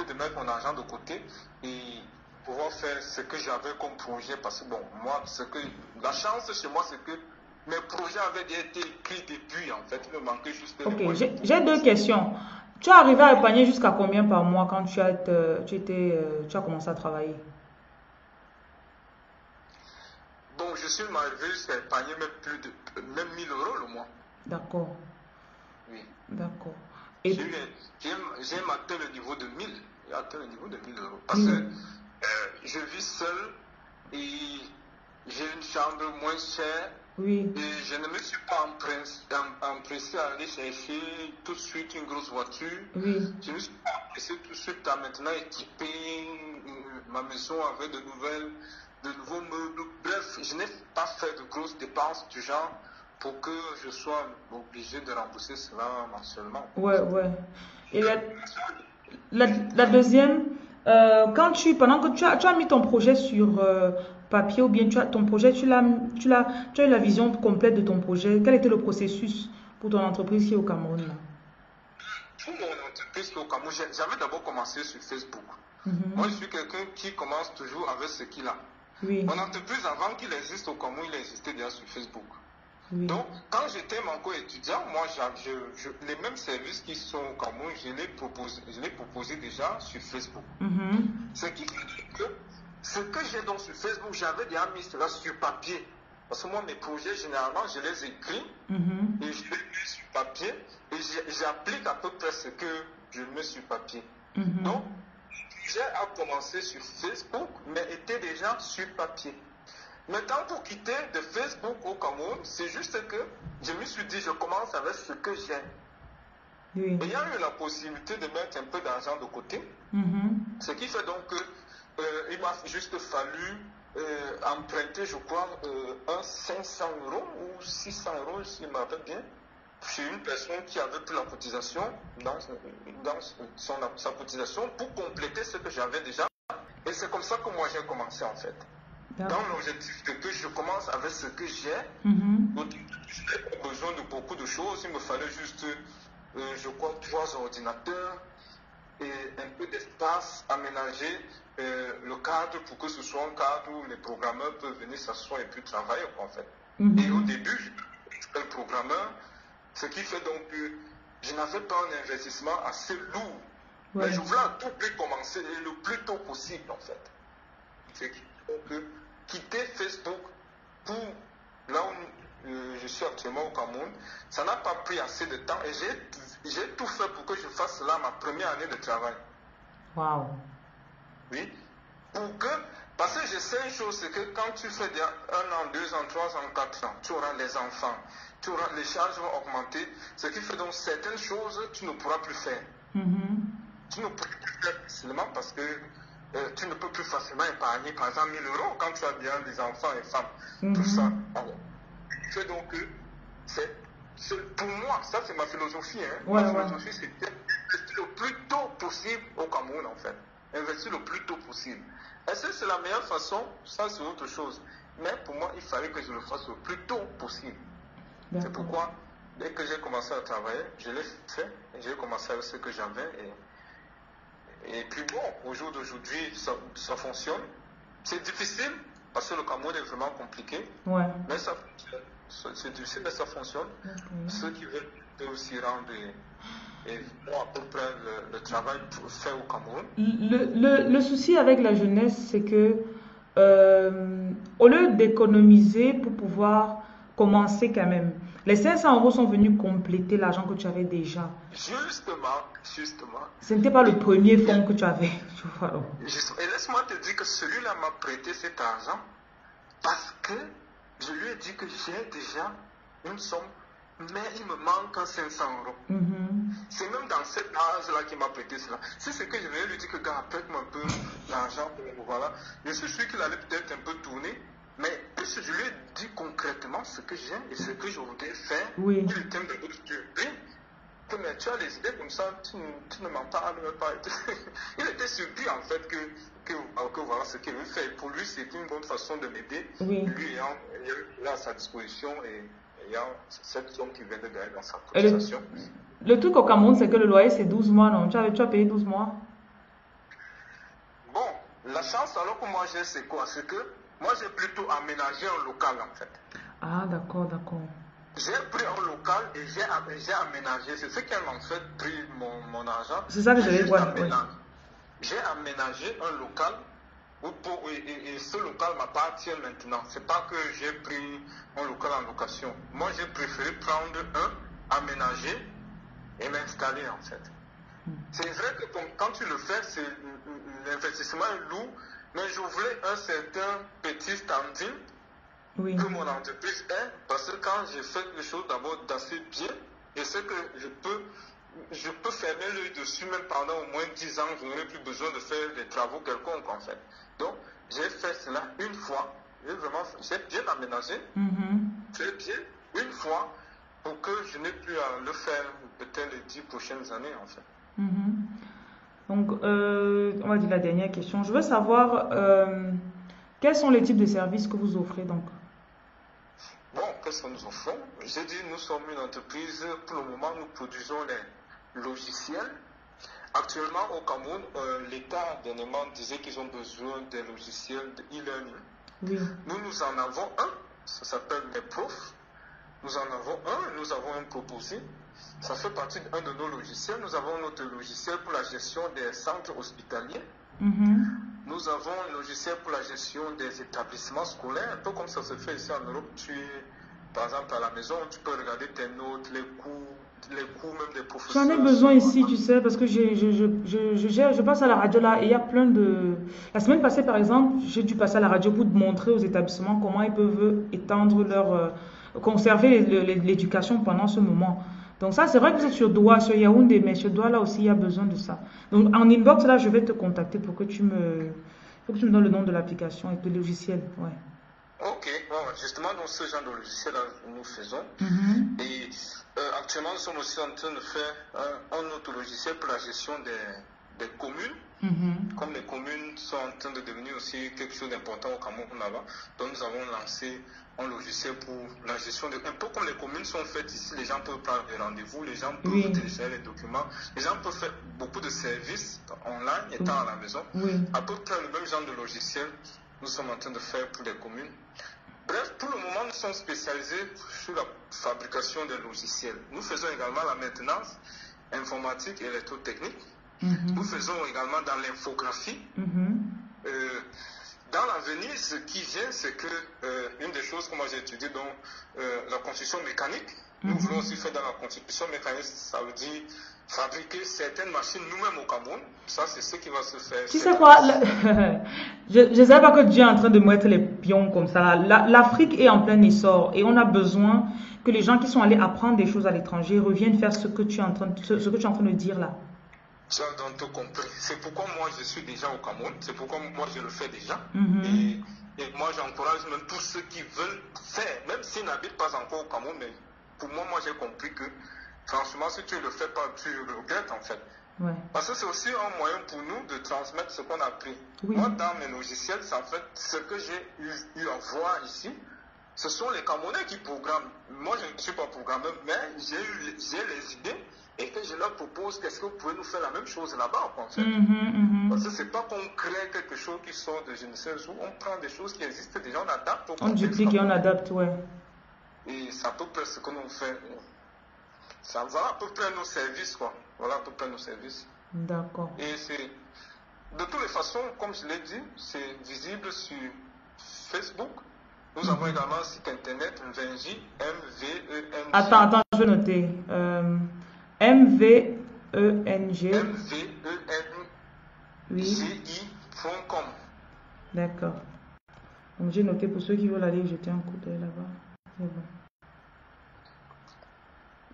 de mettre mon argent de côté et pouvoir fait ce que j'avais comme projet parce que bon, moi, ce que, la chance chez moi, c'est que mes projets avaient déjà été écrits depuis en fait. Il me manquait juste Ok, j'ai deux questions. Tu es arrivé à épargner jusqu'à combien par mois quand tu as, te- tu étais, euh, tu as commencé à travailler? Bon, je suis arrivé jusqu'à épargner même plus de, même 1000 euros le mois. D'accord, Oui. d'accord. Et J'ai atteint le niveau de 1000. J'ai atteint le niveau de 1000 euros. Parce que euh, je vis seul et j'ai une chambre moins chère oui, et je ne me suis pas empressé, em- empressé à aller chercher tout de suite une grosse voiture. oui, Je me suis pas empressé tout de suite à maintenant équiper ma maison avec de nouvelles, de nouveaux meubles. Bref, je n'ai pas fait de grosses dépenses du genre pour que je sois obligé de rembourser cela mensuellement. ouais, ouais. Et la, la, la deuxième, euh, quand tu, pendant que tu as, tu as mis ton projet sur euh, papier ou bien tu as ton projet, tu l'as, tu l'as, tu as eu la vision complète de ton projet. Quel était le processus pour ton entreprise ici au Cameroun là? Pour mon entreprise au Cameroun, j'avais d'abord commencé sur Facebook. Mhm. Moi, je suis quelqu'un qui commence toujours avec ce qu'il a. Oui, Mon entreprise, avant qu'il existe au Cameroun, il existait déjà sur Facebook. oui, Donc, quand j'étais encore étudiant, moi, j'a- je, je- les mêmes services qui sont au Cameroun, je les proposé, je les proposé déjà sur Facebook. Mhm. Ce qui fait que ce que j'ai donc sur Facebook, j'avais déjà mis cela sur papier. Parce que moi, mes projets, généralement, je les écris Mhm. et je les mets sur papier et j'applique à peu près ce que je mets sur papier. Mhm. Donc, j'ai à commencer sur Facebook, mais était déjà sur papier. Maintenant, pour quitter de Facebook au Cameroun, c'est juste que je me suis dit, je commence avec ce que j'ai. oui, Ayant eu la possibilité de mettre un peu d'argent de côté, Mhm. ce qui fait donc que euh, il m'a juste fallu euh, emprunter, je crois, euh, un 500 euros ou 600 euros, si je me rappelle bien, chez une personne qui avait pris la cotisation, dans, dans son, sa cotisation, pour compléter ce que j'avais déjà. Et c'est comme ça que moi j'ai commencé en fait. Dans l'objectif de que je commence avec ce que j'ai, pas besoin de beaucoup de choses. Il me fallait juste, je crois, trois ordinateurs et un peu d'espace aménagé, euh, le cadre pour que ce soit un cadre où les programmeurs peuvent venir s'asseoir et puis travailler, en fait. Mhm. Et au début, le programmeur, ce qui fait donc que je n'avais pas un investissement assez lourd. Ouais. Mais je voulais à tout prix commencer et le plus tôt possible, en fait. C'est que quitter Facebook pour là où euh, je suis actuellement au Cameroun, ça n'a pas pris assez de temps et j'ai- tout fait pour que je fasse cela ma première année de travail. Waouh. Oui. Pour que, parce que je sais une chose, c'est que quand tu fais déjà un an, deux ans, trois ans, quatre ans, tu auras les enfants, tu auras, les charges vont augmenter, ce qui fait donc certaines choses, tu ne pourras plus faire. Mhm. Tu ne peux plus faire facilement parce que euh, tu ne peux plus facilement épargner, par exemple, 1000 euros quand tu as bien des enfants et femmes, tout Mhm. ça. Alors, donc que, c'est, c'est- pour moi, ça c'est ma philosophie. Hein. Ouais, ma ouais. philosophie, c'est d'investir le plus tôt possible au Cameroun, en fait. Investir le plus tôt possible. Est-ce que c'est la meilleure façon? Ça, c'est autre chose. Mais pour moi, il fallait que je le fasse le plus tôt possible. C'est pourquoi, dès que j'ai commencé à travailler, je l'ai fait. et J'ai commencé avec ce que j'avais. Et, et puis bon, au jour d'aujourd'hui, ça, ça fonctionne. C'est difficile, parce que le Cameroun est vraiment compliqué. Ouais. Mais ça fonctionne. C'est- difficile, mais ça fonctionne. Ok. Ceux qui veulent peuvent aussi rendre et, font à peu près le, le travail pour- fait au Cameroun. Le, le, le souci avec la jeunesse, c'est que euh, au lieu d'économiser pour pouvoir commencer quand même, les 500 euros sont venus compléter l'argent que tu avais déjà. Justement, justement. Ce n'était pas le premier fonds que tu avais. Et laisse-moi te dire que celui-là m'a prêté cet argent parce que je lui ai dit que j'ai déjà une somme, mais il me manque 500 euros. Mhm. C'est même dans cet âge-là qu'il m'a prêté cela. C'est ce que je vais lui dire que, gars, prête-moi un peu l'argent, voilà. Je suis sûr qu'il allait peut-être un peu tourner, mais puisque je lui ai dit concrètement ce que j'ai et ce que je voudrais faire, Oui. il était de que mais tu as les idées comme ça, tu, ne- tu ne m'en parles même pas. il était surpris en fait que, que, que voilà ce qu'il veut faire. Pour lui, c'est une bonne façon de m'aider, Oui. lui ayant, ayant à sa disposition et ayant cette somme qu'il vient de gagner dans sa le, truc au Cameroun, c'est que le loyer, c'est 12 mois, non? Tu as, tu as payé 12 mois? Bon, la chance alors que moi j'ai, c'est quoi? C'est que moi j'ai plutôt aménagé un local en fait. Ah, d'accord, d'accord. J'ai pris un local et j'ai, j'ai aménagé. C'est ce qui a en fait pris mon, mon argent. C'est ça que j'avais voir. J'ai aménagé un local où pour- et, et- et ce local m'appartient maintenant. C'est pas que j'ai pris un local en location. Moi, j'ai préféré prendre un, aménager et m'installer en fait. C'est vrai que quand- tu le fais, c'est l'investissement est lourd, mais je voulais un certain petit standing Oui. que mon entreprise est, parce que quand j'ai fait quelque chose d'abord d'assez bien, et c'est que je peux, je peux fermer l'œil dessus même pendant au moins 10 ans, je n'aurai plus besoin de faire des travaux quelconques en fait. Donc, j'ai fait cela une fois, j'ai vraiment, j'ai bien aménagé, Mhm. très bien, une fois, pour que je n'ai plus à le faire peut-être les 10 prochaines années en fait. Mhm. Donc, euh, on va dire la dernière question. Je veux savoir euh, quels sont les types de services que vous offrez donc? Bon, qu'est-ce que nous offrons? J'ai dit, nous sommes une entreprise, pour le moment, nous produisons les logiciels. Actuellement, au Cameroun, euh, l'État dernièrement disait qu'ils ont besoin des logiciels de e-learning. Oui. Nous, nous en avons un, ça s'appelle NetProf. Nous en avons un, nous avons un proposé. Ça fait partie d'un de nos logiciels. Nous avons notre logiciel pour la gestion des centres hospitaliers. Mhm. Nous avons un logiciel pour la gestion des établissements scolaires, un peu comme ça se fait ici en Europe. Tu es, par exemple, à la maison, tu peux regarder tes notes, les cours, J'en ai besoin ici, tu sais, parce que je, je, je, je, passe à la radio là et il y a plein de... La semaine passée, par exemple, j'ai dû passer à la radio pour montrer aux établissements comment ils peuvent étendre leur... euh, conserver le- le- l'éducation pendant ce moment. Donc ça, c'est vrai que êtes sur Doha, sur Yaoundé, mais sur Doha, là aussi, il y a besoin de ça. Donc en inbox, là, je vais te contacter pour que tu me... faut que tu me donnes le nom de l'application et de logiciel. Ouais. Ok, bon, justement, dans ce genre de logiciel, nous faisons. Mhm. Et euh, actuellement, nous sommes aussi en train de faire un, un autre logiciel pour la gestion des, des communes. Mhm. Comme les communes sont en train de devenir aussi quelque chose d'important au Cameroun là-bas, donc nous avons lancé un logiciel pour la gestion de... Un peu comme les communes sont faites ici, les gens peuvent prendre des rendez-vous, les gens peuvent Oui. télécharger les documents, les gens peuvent faire beaucoup de services online étant à la maison. Oui. À peu près le même genre de logiciel nous sommes en train de faire pour les communes. Bref, pour le moment, nous sommes spécialisés sur la fabrication des logiciels. Nous faisons également la maintenance informatique et électrotechnique. Mhm. Nous faisons également dans l'infographie. Mhm. Euh, dans l'avenir, ce qui vient, c'est que euh, une des choses que moi j'ai étudié dans euh, la construction mécanique, nous Mhm. voulons aussi faire dans la construction mécanique, ça veut dire fabriquer certaines machines nous-mêmes au Cameroun. Ça, c'est ce qui va se faire. Tu sais quoi, le- je ne savais pas que Dieu est en train de mettre les pions comme ça. La- L'Afrique est en plein essor et on a besoin que les gens qui sont allés apprendre des choses à l'étranger reviennent faire ce que tu es en train de, ce, ce que tu es en train de dire là. Tu as donc tout compris. C'est pourquoi moi je suis déjà au Cameroun, c'est pourquoi moi je le fais déjà. Mhm. Et, et moi j'encourage même tous ceux qui veulent faire, même s'ils n'habitent pas encore au Cameroun, mais pour moi, moi j'ai compris que franchement, si tu le fais pas, tu regrettes en fait. Ouais. Parce que c'est aussi un moyen pour nous de transmettre ce qu'on a appris. Oui. Moi, dans mes logiciels, c'est en fait ce que j'ai eu, eu à voir ici. Ce sont les Camerounais qui programment. Moi, je ne suis pas programmeur, mais j'ai les- idées et que je leur propose qu'est-ce que vous pouvez nous faire la même chose là-bas, en fait. Mhm, mhm. Parce que c'est pas qu'on crée quelque chose qui sort de je ne sais où, on prend des choses qui existent déjà, on adapte au On duplique et on adapte, ouais. Et c'est à peu près ce que nous fait. Ça, voilà à peu près nos services, quoi. Voilà à peu près nos services. D'accord. Et c'est. De toutes les façons, comme je l'ai dit, c'est visible sur Facebook. Nous avons également un site internet, Mvenji, M-V-E-N-G. Attends, attends, je vais noter. Euh, M-V-E-N-G. M-V-E-N-G-I.com. D'accord. Donc j'ai noté pour ceux qui veulent aller jeter un coup d'œil là-bas. C'est bon.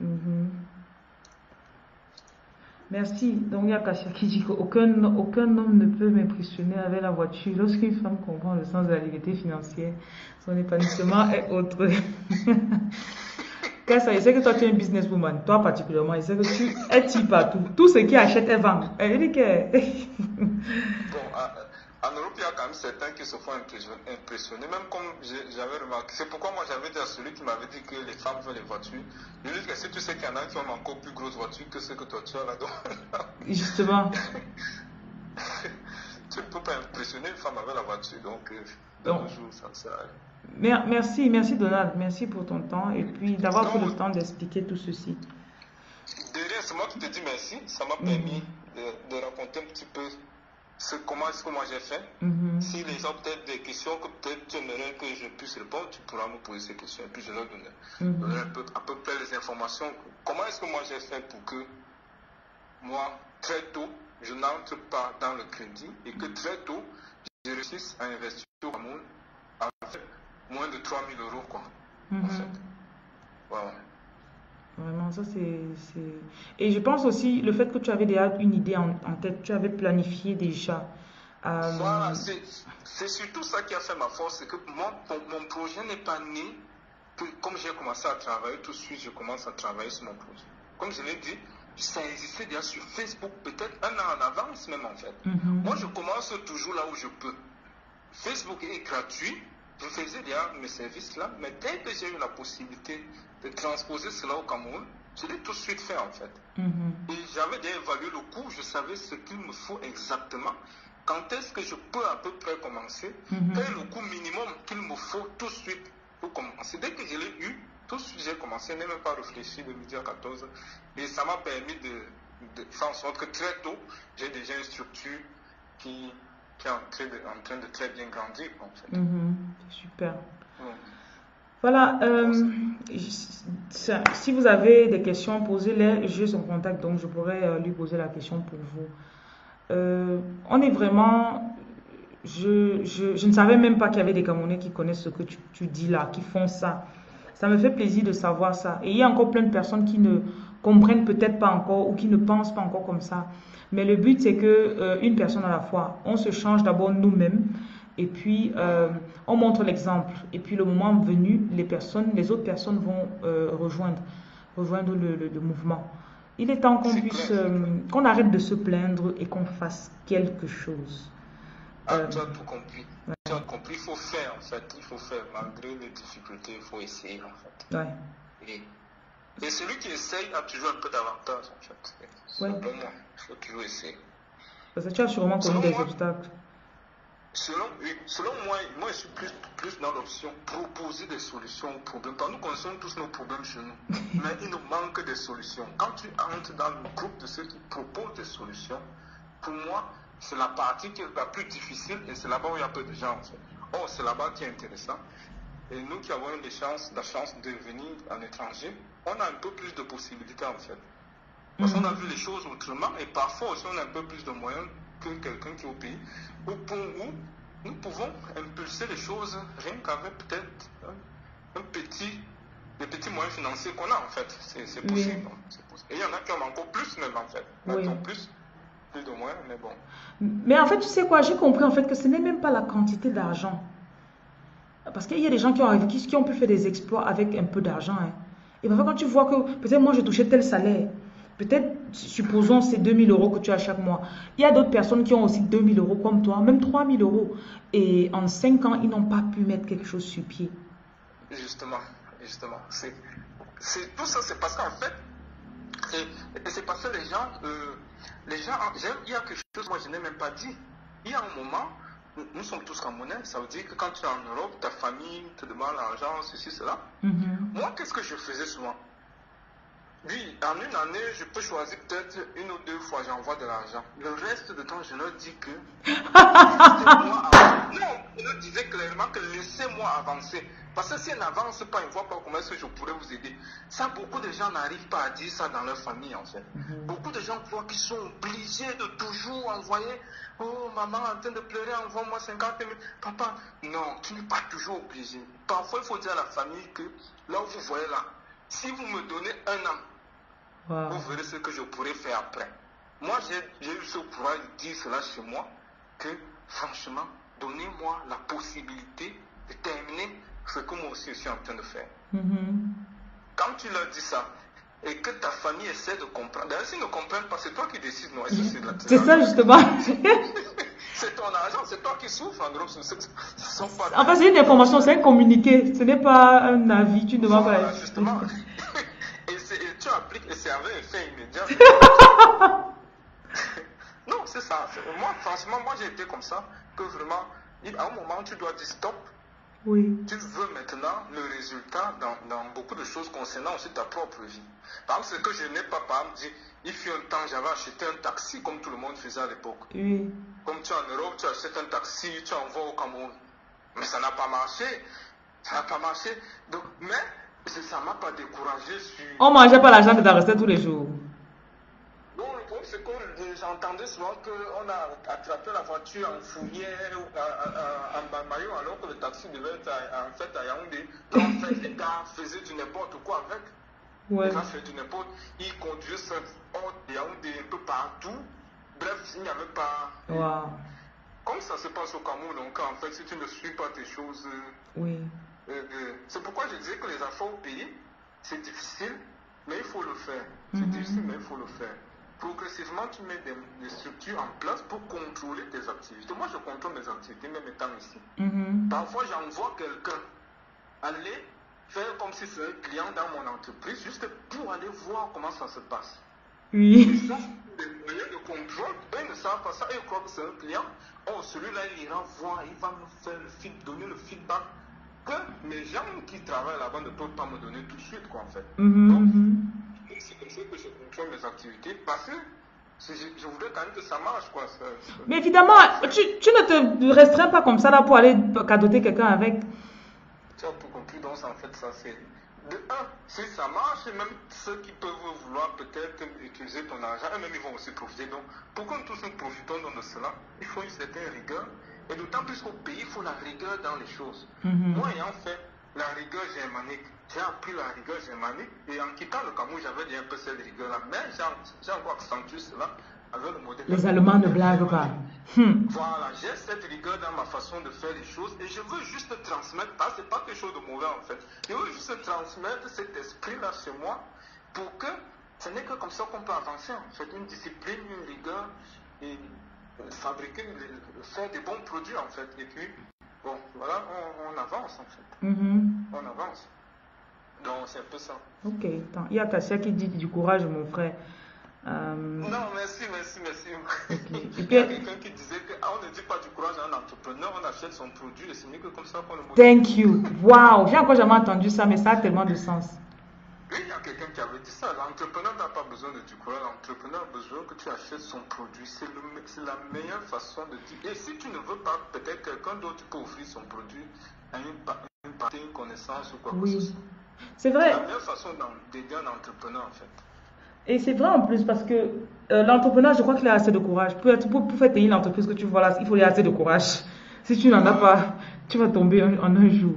Mhm. Merci. Donc il y a Kasia qui dit qu'aucun aucun homme ne peut m'impressionner avec la voiture. Lorsqu'une femme comprend le sens de la liberté financière, son épanouissement est autre. Kassia, je sais que toi tu es un businesswoman, toi particulièrement, je sais que tu es type partout. Tout ce qui achète, elle vend. Elle dit. Bon, à- en Europe, il y a quand même certains qui se font impression- impressionner, même comme j'avais remarqué. C'est pourquoi moi j'avais dit à celui qui m'avait dit que les femmes veulent les voitures. Je lui ai dit que si tu sais qu'il y en a qui ont encore plus grosses voitures que ce que toi tu as là-dedans? Justement. tu ne peux pas impressionner une femme avec la voiture. Donc, euh, Donc. jours, ça ne sert à rien. Mer- Merci, merci Donald, merci pour ton temps et puis d'avoir pris le temps d'expliquer tout ceci. De rien, c'est moi qui te dis merci. Ça m'a permis de, de raconter un petit peu comment est-ce que moi j'ai fait. Mhm. Si les gens ont peut-être des questions que peut-être tu aimerais que je puisse répondre, tu pourras me poser ces questions et puis je leur donnerai, Mhm. donnerai un peu, à peu près les informations. Comment est-ce que moi j'ai fait pour que moi, très tôt, je n'entre pas dans le crédit et que très tôt, je réussisse à investir au Cameroun avec moins de 3000 euros, quoi, en Mhm. fait. Voilà. Vraiment, ça c'est. Et je pense aussi le fait que tu avais déjà une idée en, en tête, tu avais planifié déjà. Euh, Voilà, c'est surtout ça qui a fait ma force, c'est que mon, mon projet n'est pas né que comme j'ai commencé à travailler, tout de suite je commence à travailler sur mon projet. Comme je l'ai dit, ça existait déjà sur Facebook, peut-être un an en avance même en fait. mhm. Moi, je commence toujours là où je peux. Facebook est gratuit. Je faisais déjà mes services là, mais dès que j'ai eu la possibilité de transposer cela au Cameroun, je l'ai tout de suite fait en fait. Mhm. Et j'avais déjà évalué le coût, je savais ce qu'il me faut exactement. Quand est-ce que je peux à peu près commencer Mhm. Quel est le coût minimum qu'il me faut tout de suite pour commencer Dès que je l'ai eu, tout de suite j'ai commencé, je n'ai même pas réfléchi de midi à 14. Et ça m'a permis de, de faire en sorte que très tôt, j'ai déjà une structure qui, qui est en train, de, en train de très bien grandir en fait. Mhm. Super. Voilà, euh, si vous avez des questions, posez-les. J'ai son contact, donc je pourrais euh, lui poser la question pour vous. Euh, on est vraiment... Je, je, je ne savais même pas qu'il y avait des Camerounais qui connaissent ce que tu, tu dis là, qui font ça. Ça me fait plaisir de savoir ça. Et il y a encore plein de personnes qui ne comprennent peut-être pas encore ou qui ne pensent pas encore comme ça. Mais le but, c'est que euh, une personne à la fois, on se change d'abord nous-mêmes et puis euh, on montre l'exemple. Et puis le moment venu, les personnes, les autres personnes vont euh, rejoindre, rejoindre le, le- le mouvement. Il est temps qu'on puisse, qu'on arrête de se plaindre et qu'on fasse quelque chose. Ah, tu as tout compris. Tu as compris, il faut faire en fait. Il faut faire. Malgré les difficultés, il faut essayer en fait. Ouais. Et, et celui qui essaye a toujours un peu d'avantage en fait. Ouais. Selon moi, il faut toujours essayer. Parce que tu as sûrement connu des moi- obstacles. Selon, selon moi, moi je suis plus, plus dans l'option proposer des solutions aux problèmes. Parce que nous connaissons tous nos problèmes chez nous. mais il nous manque des solutions. Quand tu entres dans le groupe de ceux qui proposent des solutions, pour moi, c'est la partie qui est la plus difficile et c'est là-bas où il y a peu de gens. Or, c'est là-bas qui est intéressant. Et nous qui avons eu la chance de venir en étranger, on a un peu plus de possibilités en fait. Parce qu'on a vu les choses autrement et parfois aussi on a un peu plus de moyens que quelqu'un qui est au pays où, pour- où nous pouvons impulser les choses rien qu'avec peut-être un, petit, des petits moyens financiers qu'on a en fait. C'est c'est Oui. possible, hein, c'est possible. Et il y en a qui ont encore plus même en fait. Il y en a qui Oui. ont plus, plus de moyens, mais bon. Mais en fait, tu sais quoi, j'ai compris en fait que ce n'est même pas la quantité d'argent. Parce qu'il y a des gens qui ont, qui, qui ont pu faire des exploits avec un peu d'argent. hein. Et parfois, quand tu vois que peut-être moi, je touchais tel salaire, peut-être, supposons, c'est 2000 euros que tu as chaque mois. Il y a d'autres personnes qui ont aussi 2000 euros comme toi, même 3000 euros. Et en 5 ans, ils n'ont pas pu mettre quelque chose sur pied. Justement, justement. C'est, tout ça, c'est parce qu'en fait, c'est, parce que les gens, euh, les gens, il y a quelque chose, moi je n'ai même pas dit. Il y a un moment, nous, sommes tous Camerounais, ça veut dire que quand tu es en Europe, ta famille te demande l'argent, ceci, cela. Mhm. Moi, qu'est-ce que je faisais souvent? Oui, en une année, je peux choisir peut-être une ou deux fois, j'envoie de l'argent. Le reste du temps, je leur dis que. non, je leur disais clairement que laissez-moi avancer. Parce que si elle n'avance pas, ils ne voient pas comment est-ce que je pourrais vous aider? Ça, beaucoup de gens n'arrivent pas à dire ça dans leur famille, en fait. Beaucoup de gens croient qu'ils sont obligés de toujours envoyer Oh, maman en train de pleurer, envoie-moi 50 000. Papa, non, tu n'es pas toujours obligé. Parfois, il faut dire à la famille que là où vous voyez là, si vous me donnez un an, Wow. vous verrez ce que je pourrais faire après. Moi, j'ai- j'ai eu ce courage de dire cela chez moi, que franchement, donnez-moi la possibilité de terminer ce que moi aussi je suis en train de faire. Mhm. Quand tu leur dis ça, et que ta famille essaie de comprendre, d'ailleurs, s'ils ne comprennent pas, c'est toi qui décides, non, est-ce que c'est de la C'est ça justement. C'est ton argent, c'est toi qui souffres, en gros, pas En fait, c'est une information, c'est un communiqué. Ce n'est pas un avis. Tu ne vas Voilà, pas. justement. et, tu appliques et c'est avec effet immédiat. non, c'est ça. Moi, franchement, moi, j'ai été comme ça, que vraiment, à un moment, tu dois dire stop. Oui. Tu veux maintenant le résultat dans, dans beaucoup de choses concernant aussi ta propre vie. Par exemple, ce que je n'ai pas, par exemple, dit, il fut un temps, j'avais acheté un taxi comme tout le monde faisait à l'époque. Oui. Comme tu es en Europe, tu achètes un taxi, tu envoies au Cameroun. Mais ça n'a pas marché. Ça n'a pas marché. Donc, mais ça ne m'a pas découragé sur... On mangeait pas l'argent que tu restais tous les jours. C'est que j'entendais souvent qu'on a attrapé la voiture en fourrière ou en, Bamayo, alors que le taxi devait être à- en fait à Yaoundé. Donc, en fait, les gars faisaient du n'importe quoi avec. Ouais. Les gars faisaient du n'importe Ils conduisaient hors de Yaoundé un peu partout. Bref, il n'y avait pas. Wow. Comme ça se passe au Cameroun, donc en fait, si tu ne suis pas tes choses. euh, Oui. euh, euh, c'est pourquoi je disais que les affaires au pays, c'est difficile, mais il faut le faire. C'est Mhm. difficile, mais il faut le faire. Progressivement, tu mets des, des structures en place pour contrôler tes activités. Moi, je contrôle mes activités, même étant ici. Mhm. Parfois, j'envoie quelqu'un aller faire comme si c'était un client dans mon entreprise, juste pour aller voir comment ça se passe. Et Oui. ça, c'est des moyens de contrôle. Eux ne savent pas ça. Ils croient que c'est un client. Oh, celui-là, il ira voir, il va me faire le feed, donner le feedback que mes gens qui travaillent là-bas ne peuvent pas me donner tout de suite, quoi, en fait. Mhm, Donc, mhm. c'est comme ça que je contrôle mes activités parce que je, voudrais quand même que ça marche, quoi. ça- ça- Mais évidemment, tu, tu ne te restreins pas comme ça là pour aller cadoter quelqu'un avec. Tu as tout compris, donc en fait, ça c'est. De un, si ça marche, même ceux qui peuvent vouloir peut-être utiliser ton argent, eux-mêmes ils vont aussi profiter. Donc, pour que nous tous nous profitons de cela, il faut une certaine rigueur. Et d'autant plus qu'au pays, il faut la rigueur dans les choses. Mhm. Moi, ayant fait la rigueur germanique, j'ai appris la rigueur germanique. Et en quittant le Cameroun, j'avais dit un peu cette rigueur-là. Mais j'ai encore accentué cela avec le modèle. Les Allemands ne blaguent pas. Hmm. Voilà, j'ai cette rigueur dans ma façon de faire les choses et je veux juste transmettre, parce que c'est pas quelque chose de mauvais en fait, je veux juste transmettre cet esprit-là chez moi pour que ce n'est que comme ça qu'on peut avancer en fait, une discipline, une rigueur et fabriquer, faire des bons produits en fait. Et puis, bon, voilà, on, on avance en fait, Mhm. on avance. Donc c'est un peu ça. Ok, attends. Il y a Kassia qui dit du courage, mon frère. Euh, Non, merci, merci, merci. Et Il y a quelqu'un qui disait qu'on ne dit pas du courage à un entrepreneur, on achète son produit et c'est mieux que comme ça qu'on le motive. Thank you. Wow, j'ai encore jamais entendu ça, mais ça a tellement de sens. Oui, il y a quelqu'un qui avait dit ça. L'entrepreneur n'a pas besoin de du courage. L'entrepreneur a besoin que tu achètes son produit. C'est le me- c'est la meilleure façon de dire. Et si tu ne veux pas, peut-être quelqu'un d'autre peut offrir son produit à une, une partie, une connaissance ou quoi que ce Oui. soit. C'est C'est vrai. la meilleure façon d'aider un entrepreneur en fait. Et c'est vrai en plus parce que euh, l'entrepreneur, je crois qu'il a assez de courage. Pour, pour, pour faire tenir l'entreprise que tu vois là, il faut y assez de courage. Si tu n'en as pas, tu vas tomber en, en un jour.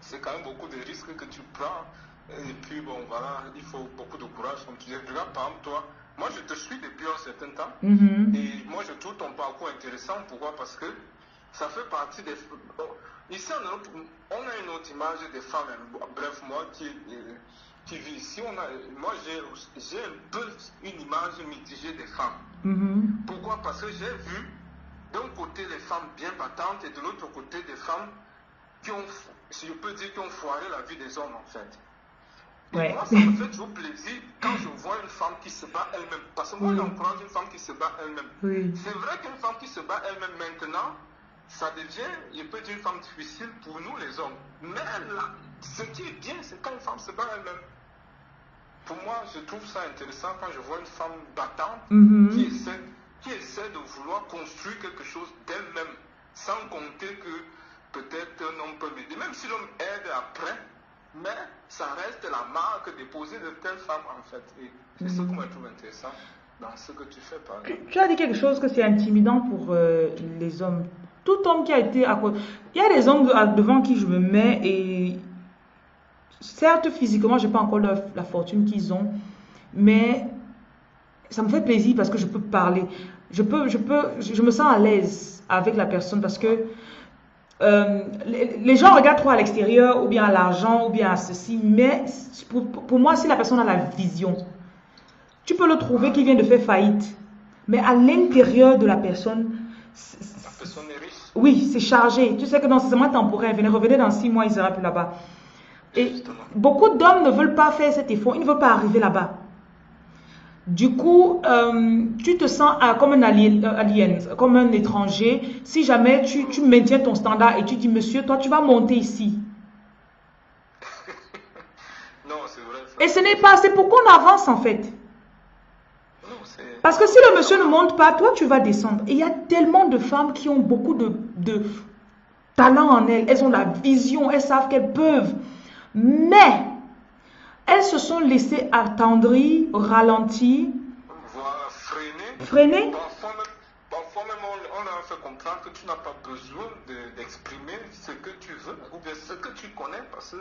C'est quand même beaucoup de risques que tu prends. Et puis bon, voilà, il faut beaucoup de courage. Comme tu disais, regarde par exemple toi, moi je te suis depuis un certain temps. Mhm. Et moi, je trouve ton parcours intéressant. Pourquoi? Parce que ça fait partie des. Ici en Europe, on a une autre image des femmes. hein. Bref, moi qui, euh, qui vis ici, on a, moi j'ai un peu une image mitigée des femmes. Mhm. Pourquoi? Parce que j'ai vu d'un côté les femmes bien battantes et de l'autre côté des femmes qui ont, si je peux dire, qui ont foiré la vie des hommes en fait. Ouais. moi, ça me fait toujours plaisir quand je vois une femme qui se bat elle-même. Parce que moi, j'encourage une femme qui se bat elle-même. Oui. C'est vrai qu'une femme qui se bat elle-même maintenant, ça devient, je peux dire, une femme difficile pour nous les hommes. Mais là, ce qui est bien, c'est quand une femme se bat elle-même. Pour moi, je trouve ça intéressant quand je vois une femme battante Mhm. qui, essaie, qui essaie de vouloir construire quelque chose d'elle-même, sans compter que peut-être un homme peut m'aider, même si l'homme aide après, mais ça reste la marque déposée de telle femme en fait. Et c'est ce que moi je trouve intéressant dans ce que tu fais par tu as dit quelque chose que c'est intimidant pour euh, les hommes. Tout homme qui a été à côté. Il y a des hommes devant qui je me mets et certes physiquement, je n'ai pas encore la fortune qu'ils ont, mais ça me fait plaisir parce que je peux parler. Je peux, je peux, je, me sens à l'aise avec la personne parce que euh, les, gens regardent trop à l'extérieur ou bien à l'argent ou bien à ceci, mais pour, moi, si la personne a la vision, tu peux le trouver qui vient de faire faillite, mais à l'intérieur de la personne. Oui, c'est chargé. Tu sais que non, c'est seulement temporaire. Venez, revenez dans six mois, il sera plus là-bas. Et beaucoup d'hommes ne veulent pas faire cet effort. Ils ne veulent pas arriver là-bas. Du coup, euh, tu te sens euh, comme un alien, euh, alien, comme un étranger. Si jamais tu, tu maintiens ton standard et tu dis, monsieur, toi, tu vas monter ici. Non, c'est vrai. ça. Et ce n'est pas, c'est pour qu'on avance en fait. Parce que si le monsieur ne monte pas, toi, tu vas descendre. Et il y a tellement de femmes qui ont beaucoup de, de talent en elles. Elles ont la vision, elles savent qu'elles peuvent. Mais, elles se sont laissées attendrir, ralentir, freiner. freiner. Parfois même, on, on a fait comprendre que tu n'as pas besoin de- d'exprimer ce que tu veux ou bien ce que tu connais parce que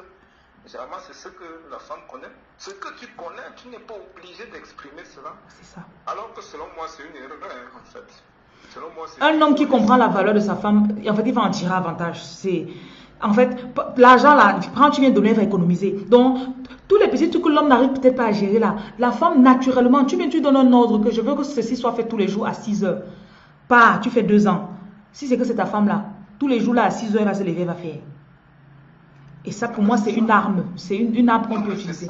généralement c'est ce que la femme connaît. Ce que tu connais, tu n'es pas obligé d'exprimer cela. C'est ça. Alors que selon moi c'est une erreur hein, en fait. Selon moi c'est Un homme qui comprend la valeur de sa femme, en fait, il va en tirer avantage. C'est, en fait, l'argent là, quand tu viens de donner, il va économiser. Donc, tous les petits trucs que l'homme n'arrive peut-être pas à gérer là, la femme, naturellement, tu viens, tu donnes un ordre que je veux que ceci soit fait tous les jours à 6 heures. Pas, tu fais deux ans. Si c'est que c'est ta femme là, tous les jours là, à 6 heures, elle va se lever, elle va faire. Et ça, pour moi, c'est une arme. C'est une, une arme qu'on peut utiliser.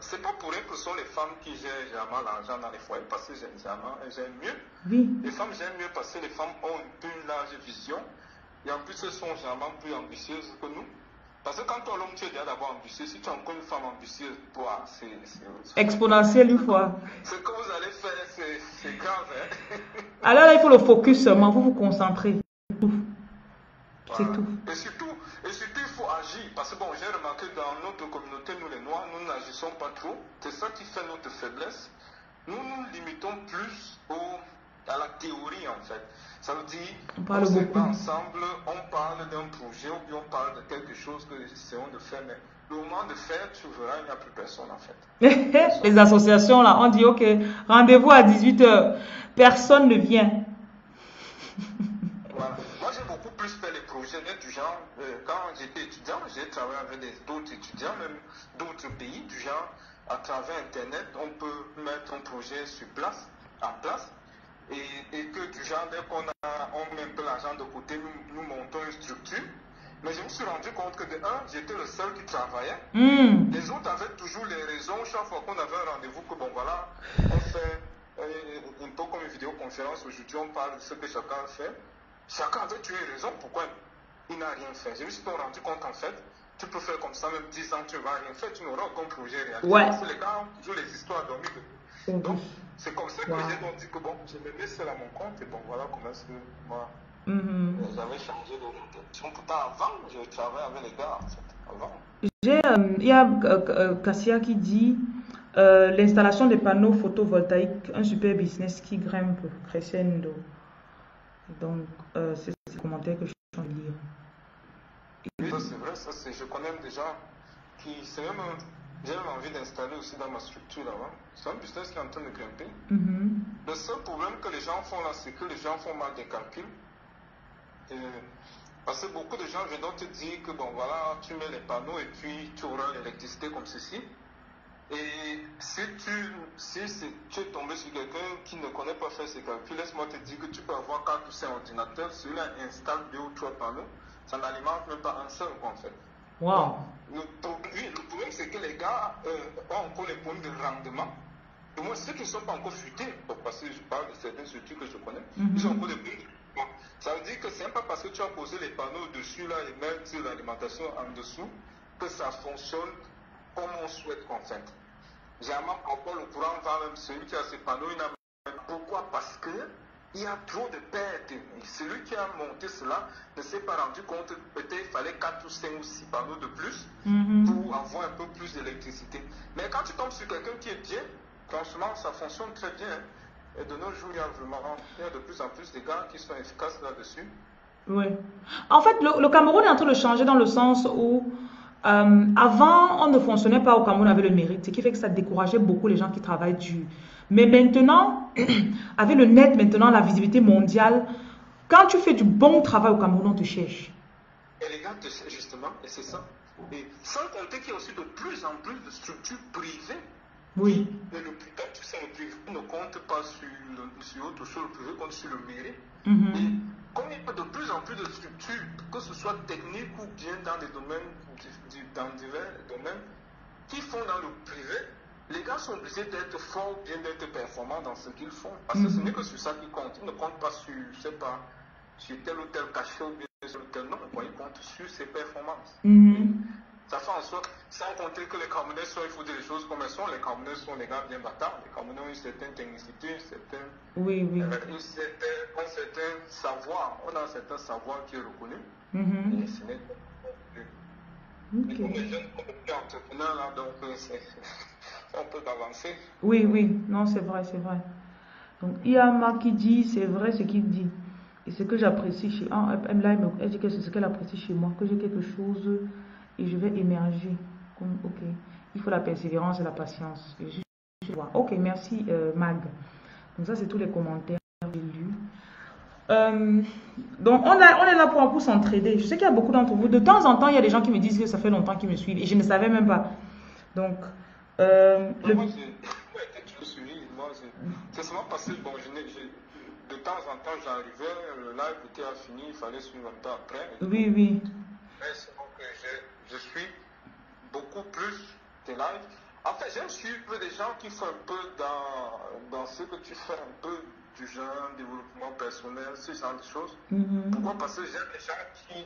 C'est pas pour rien que ce sont les femmes qui gèrent généralement l'argent dans les foyers parce que généralement elles gèrent mieux. Oui. Les femmes gèrent mieux parce que les femmes ont une large vision et en plus elles sont généralement plus ambitieuses que nous. Parce que quand toi l'homme tu es déjà d'abord ambitieux, si tu as encore une femme ambitieuse, toi, c'est. Exponentielle une fois. Ce que vous allez faire, c'est c'est grave. Hein? Alors là, il faut le focus seulement, vous vous concentrez. C'est Voilà. tout. Et surtout, et surtout, il faut agir. Parce que bon, j'ai remarqué dans notre communauté, nous les Noirs, nous n'agissons pas trop. C'est ça qui fait notre faiblesse. Nous nous limitons plus au, à la théorie en fait. Ça veut dire, On parle se beaucoup. met ensemble, on parle d'un projet ou bien on parle de quelque chose que nous essayons de faire. Mais le moment de faire, tu verras, il n'y a plus personne en fait. Les associations, là, on dit, OK, rendez-vous à 18h. Personne ne vient. du genre, euh, quand j'étais étudiant, j'ai travaillé avec d'autres étudiants, même d'autres pays, du genre, à travers Internet, on peut mettre un projet sur place, en place, et, et que du genre, dès qu'on a, on met un peu l'argent de côté, nous, nous montons une structure. Mais je me suis rendu compte que de un, j'étais le seul qui travaillait. Hmm. Les autres avaient toujours les raisons. Chaque fois qu'on avait un rendez-vous, que bon voilà, on fait euh, un peu comme une vidéoconférence. Aujourd'hui, on parle de ce que chacun fait. Chacun avait toujours une raison pourquoi il n'a rien fait. Je me suis pas rendu compte en fait. Tu peux faire comme ça, même 10 ans, tu ne vas rien faire, tu n'auras aucun projet réalisé. Ouais. Parce que les gars ont toujours les histoires dormies de Donc, c'est comme ça que Wow. j'ai donc dit que bon, je me mets seul à mon compte et bon, voilà comment est-ce que moi, Mhm. euh, j'avais changé d'orientation. Pourtant, avant, je travaillais avec les gars, en fait. Avant. J'ai, euh, il y a euh, euh, Cassia qui dit euh, l'installation des panneaux photovoltaïques, un super business qui grimpe crescendo. Donc, euh, c'est ces commentaires que je suis en train de lire. Oui, ça c'est vrai, ça c'est, je connais des gens qui, c'est même, j'ai même envie d'installer aussi dans ma structure là-bas. C'est un business qui est en train de grimper. Mhm. Le seul problème que les gens font là, c'est que les gens font mal des calculs. Et parce que beaucoup de gens viennent te dire que bon voilà, tu mets les panneaux et puis tu auras l'électricité comme ceci. Et si tu, si tu es tombé sur quelqu'un qui ne connaît pas faire ces calculs, laisse-moi te dire que tu peux avoir 4 ou 5 ordinateurs, celui-là installe 2 ou 3 panneaux, ça n'alimente même pas un seul en fait. Wow. Le, pro- oui, le problème, c'est que les gars euh, ont encore les problèmes de rendement. Et moi, ceux qui ne sont pas encore futés, parce que je parle de certaines structures que je connais, Mhm. ils ont encore des problèmes. Ça veut dire que c'est pas parce que tu as posé les panneaux dessus là et mettre l'alimentation en dessous que ça fonctionne comme on souhaite en fait. Généralement, encore le courant va même celui qui a ses panneaux, il n'a même- Pourquoi? Parce que il y a trop de pertes. Celui qui a monté cela ne s'est pas rendu compte que peut-être il fallait 4 ou 5 ou 6 panneaux de plus Mhm. pour avoir un peu plus d'électricité. Mais quand tu tombes sur quelqu'un qui est bien, franchement, ça fonctionne très bien. hein. Et de nos jours, il y a vraiment il y a de plus en plus de gars qui sont efficaces là-dessus. Oui. En fait, le, le Cameroun est en train de changer dans le sens où euh, avant, on ne fonctionnait pas au Cameroun avec le mérite, ce qui fait que ça décourageait beaucoup les gens qui travaillent dur. Mais maintenant, avec le net, maintenant, la visibilité mondiale, quand tu fais du bon travail au Cameroun, on te cherche. Et les gars, te cherchent justement, et c'est ça. Et sans compter qu'il y a aussi de plus en plus de structures privées. Oui. Et le tard, tu sais, le privé ne compte pas sur, le, sur autre chose, le privé compte sur le mérite. Mhm. Et comme il y a de plus en plus de structures, que ce soit technique ou bien dans des domaines, dans divers domaines, qui font dans le privé, les gars sont obligés d'être forts, bien d'être performants dans ce qu'ils font. Parce que ce n'est que sur ça qu'ils comptent. Ils ne comptent pas sur, je sais pas, sur tel ou tel cachet ou bien sur tel nom. Ils comptent sur ses performances. Mhm. Ça fait en sorte, sans compter que les Camerounais sont, il faut dire les choses comme elles sont, les Camerounais sont des gars bien battants. Les Camerounais ont une certaine technicité, une certaine, Oui, oui. euh, une certaine, un certain savoir. On a un certain savoir qui est reconnu. Mhm. Et ce n'est pas. Ok. Et comme les jeunes entrepreneurs, là, donc, euh, on peut avancer. Oui, oui, non, c'est vrai, c'est vrai. Donc, il y a Marc qui dit, c'est vrai ce qu'il dit. Et ce que j'apprécie chez. Ah, elle, dit que c'est ce qu'elle apprécie chez moi, que j'ai quelque chose et je vais émerger. Comme, ok. Il faut la persévérance et la patience. Et je- je vois. Ok, merci, euh, Mag. Donc, ça, c'est tous les commentaires que j'ai lus. Euh, donc, on, a, on est là pour, pour s'entraider. Je sais qu'il y a beaucoup d'entre vous. De temps en temps, il y a des gens qui me disent que ça fait longtemps qu'ils me suivent et je ne savais même pas. Donc, euh, le- Moi, c'est seulement parce que, bon, je n'ai- j'ai- de temps en temps, j'arrivais, le live était à fini, il fallait suivre un peu après. oui, oui. Mais c'est donc que je, je suis beaucoup plus tes lives. En fait, j'aime suivre des gens qui font un peu dans, dans ce que tu fais, un peu du genre développement personnel, ce genre de choses. Mhm. Pourquoi? Parce que j'aime les gens qui,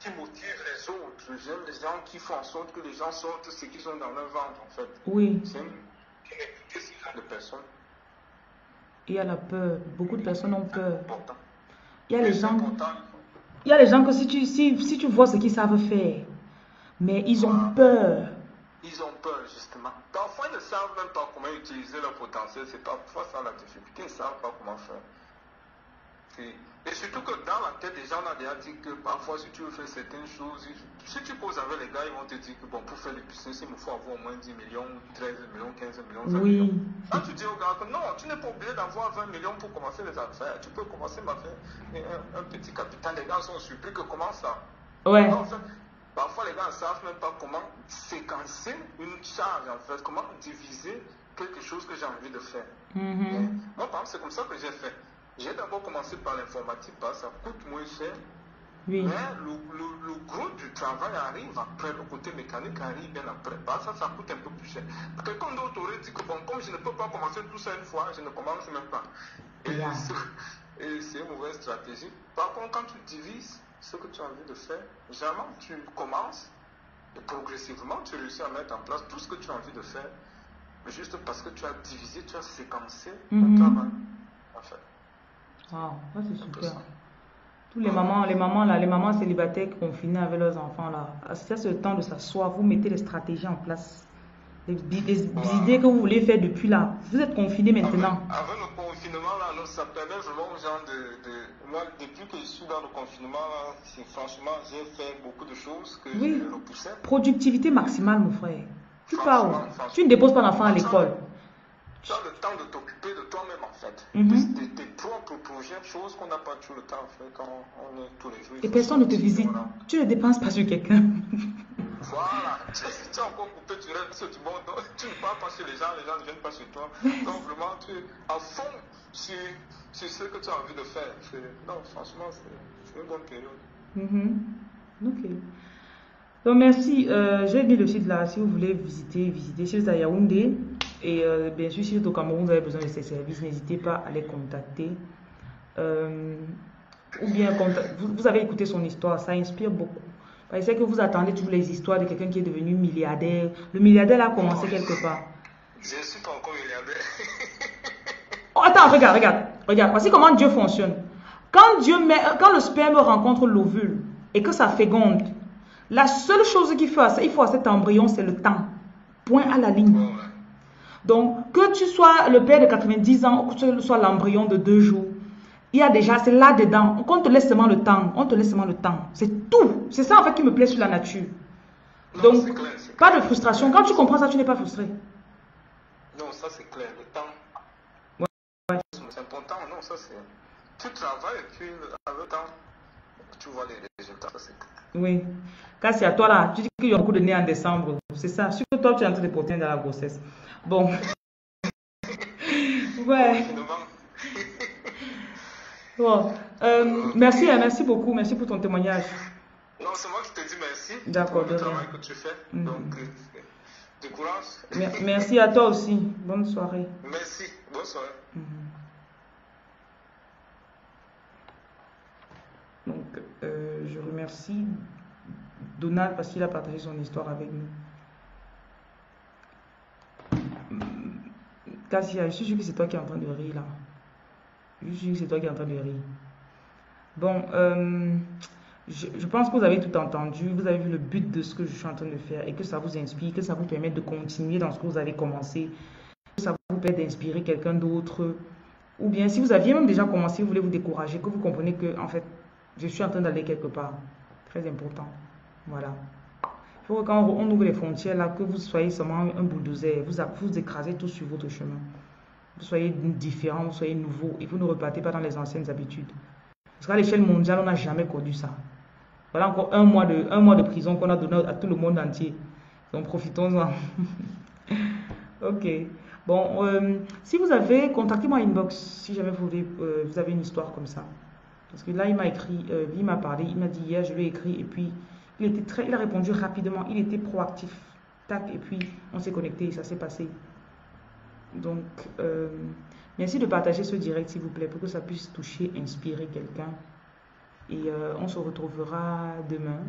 qui motivent les autres. J'aime les gens qui font en sorte que les gens sortent ce qu'ils ont dans leur ventre, en fait. Oui, J'aime écouter ce genre de personnes. il y a la peur. Beaucoup de personnes ont peur. Important. Il y a les gens, important. il y a les gens que si tu, si, si tu vois ce qu'ils savent faire, mais ils ont peur. Ils ont peur, justement. Parfois, ils ne savent même pas comment utiliser leur potentiel. C'est parfois ça la difficulté. Ils ne savent pas comment faire. Et, et surtout que dans la tête des gens, on a déjà dit que parfois, si tu veux faire certaines choses, si tu causes avec les gars, ils vont te dire que bon, pour faire le business, il me faut avoir au moins 10 millions, 13 millions, 15 millions, 20 Oui. millions. Quand tu dis aux gars que non, tu n'es pas obligé d'avoir 20 millions pour commencer les affaires. Tu peux commencer par faire un, un petit capital. Les gars sont surpris que comment ça? Ouais. en fait, parfois les gars ne savent même pas comment séquencer une charge, en fait, comment diviser quelque chose que j'ai envie de faire. Mhm. Moi, par exemple, c'est comme ça que j'ai fait. J'ai d'abord commencé par l'informatique, parce que ça coûte moins cher, Oui. mais le, le- le gros du travail arrive après, le côté mécanique arrive bien après. Parce que ça, ça coûte un peu plus cher. Quelqu'un d'autre aurait dit que bon, comme je ne peux pas commencer tout ça une fois, je ne commence même pas. Et Yeah. et c'est une mauvaise stratégie. Par contre, quand tu divises ce que tu as envie de faire, jamais tu commences et progressivement tu réussis à mettre en place tout ce que tu as envie de faire, mais juste parce que tu as divisé, tu as séquencé Mhm. ton travail. En fait. Wow, ça c'est super. Tous les mamans, les mamans là, les mamans célibataires confinées avec leurs enfants là, c'est ce temps de s'asseoir, vous mettez les stratégies en place. Les, des idées que vous voulez faire depuis là. Vous êtes confinés maintenant. Avec, avec le confinement, là, alors, ça permet vraiment aux gens de, de- Depuis que je suis dans le confinement, franchement, j'ai fait beaucoup de choses que Oui. je repoussais. Productivité maximale, mon frère. Tu pars. Tu ne déposes pas l'enfant à l'école. Tu as le temps de t'occuper de toi-même, en fait. Mhm. de, de tes propres projets, choses qu'on n'a pas toujours le temps de faire quand on est tous les jours. Et personne ne te visite. Tu ne dépenses pas sur quelqu'un. Voilà, tu, tu es encore coupé, tu restes sur du donc tu ne parles pas sur les gens, les gens ne viennent pas sur toi. Donc vraiment, tu es à fond sur, sur ce que tu as envie de faire. Non, franchement, c'est une bonne période. Mhm. Ok. Donc merci. Euh, J'ai mis le site là. Si vous voulez visiter, visiter. Êtes à Yaoundé et euh, bien sûr si au Cameroun, vous avez besoin de ces services, n'hésitez pas à les contacter. Euh, ou bien vous avez écouté son histoire, ça inspire beaucoup. Parce que vous attendez toujours les histoires de quelqu'un qui est devenu milliardaire. Le milliardaire a commencé quelque part. Je ne suis pas encore milliardaire. Oh, attends, regarde, regarde, regarde. Voici comment Dieu fonctionne. Quand Dieu met, quand le sperme rencontre l'ovule et que ça féconde, la seule chose qu'il faut il faut à cet embryon, c'est le temps. Point à la ligne. Donc, que tu sois le père de 90 ans ou que tu sois l'embryon de deux jours, il y a déjà, c'est là-dedans. On te laisse seulement le temps. On te laisse seulement le temps. C'est tout. C'est ça en fait qui me plaît sur la nature. Non, Donc, clair, pas de frustration. Quand tu comprends ça, tu n'es pas frustré. Non, ça c'est clair, le temps. Ouais. C'est important, non, ça c'est. Tu travailles et puis avec le temps, tu vois les résultats, ça c'est clair. Oui. Quand c'est à toi là, tu dis qu'il y a beaucoup de nez en décembre. C'est ça. Surtout toi, tu es en train de porter dans la grossesse. Bon. ouais. Euh, merci, merci beaucoup. Merci pour ton témoignage. non, c'est moi qui te dis merci D'accord, pour le de travail que tu fais. Mhm. Donc, euh, Du courage. Merci à toi aussi. Bonne soirée. Merci. Bonne soirée. Mhm. Donc, euh, je remercie Donald parce qu'il a partagé son histoire avec nous. Cassia, je suis sûr que c'est toi qui es en train de rire là. C'est toi qui es en train de rire. Bon, euh, je, pense que vous avez tout entendu, vous avez vu le but de ce que je suis en train de faire et que ça vous inspire, que ça vous permet de continuer dans ce que vous avez commencé, que ça vous permet d'inspirer quelqu'un d'autre. Ou bien si vous aviez même déjà commencé, vous voulez vous décourager, que vous comprenez que en fait, je suis en train d'aller quelque part. Très important. Voilà. Il faut que quand on ouvre les frontières, là, que vous soyez seulement un bulldozer, vous, vous écrasez tout sur votre chemin. Soyez différent, vous soyez nouveau et vous ne repartez pas dans les anciennes habitudes. Parce qu'à l'échelle mondiale, on n'a jamais connu ça. Voilà encore un mois de, un mois de prison qu'on a donné à tout le monde entier. Donc profitons-en. ok. Bon, euh, si vous avez, contactez-moi inbox si jamais vous, euh, vous avez une histoire comme ça. Parce que là, il m'a écrit, euh, il m'a parlé, il m'a dit hier, je lui ai écrit, et puis il, était très, il a répondu rapidement, il était proactif. Tac, et puis on s'est connecté, ça s'est passé. Donc, merci de partager ce direct, s'il vous plaît, pour que ça puisse toucher, inspirer quelqu'un. Et euh, on se retrouvera demain,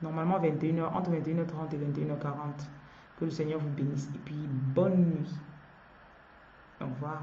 normalement 21h, entre 21h30 et 21h40. Que le Seigneur vous bénisse. Et puis, bonne nuit. Au revoir.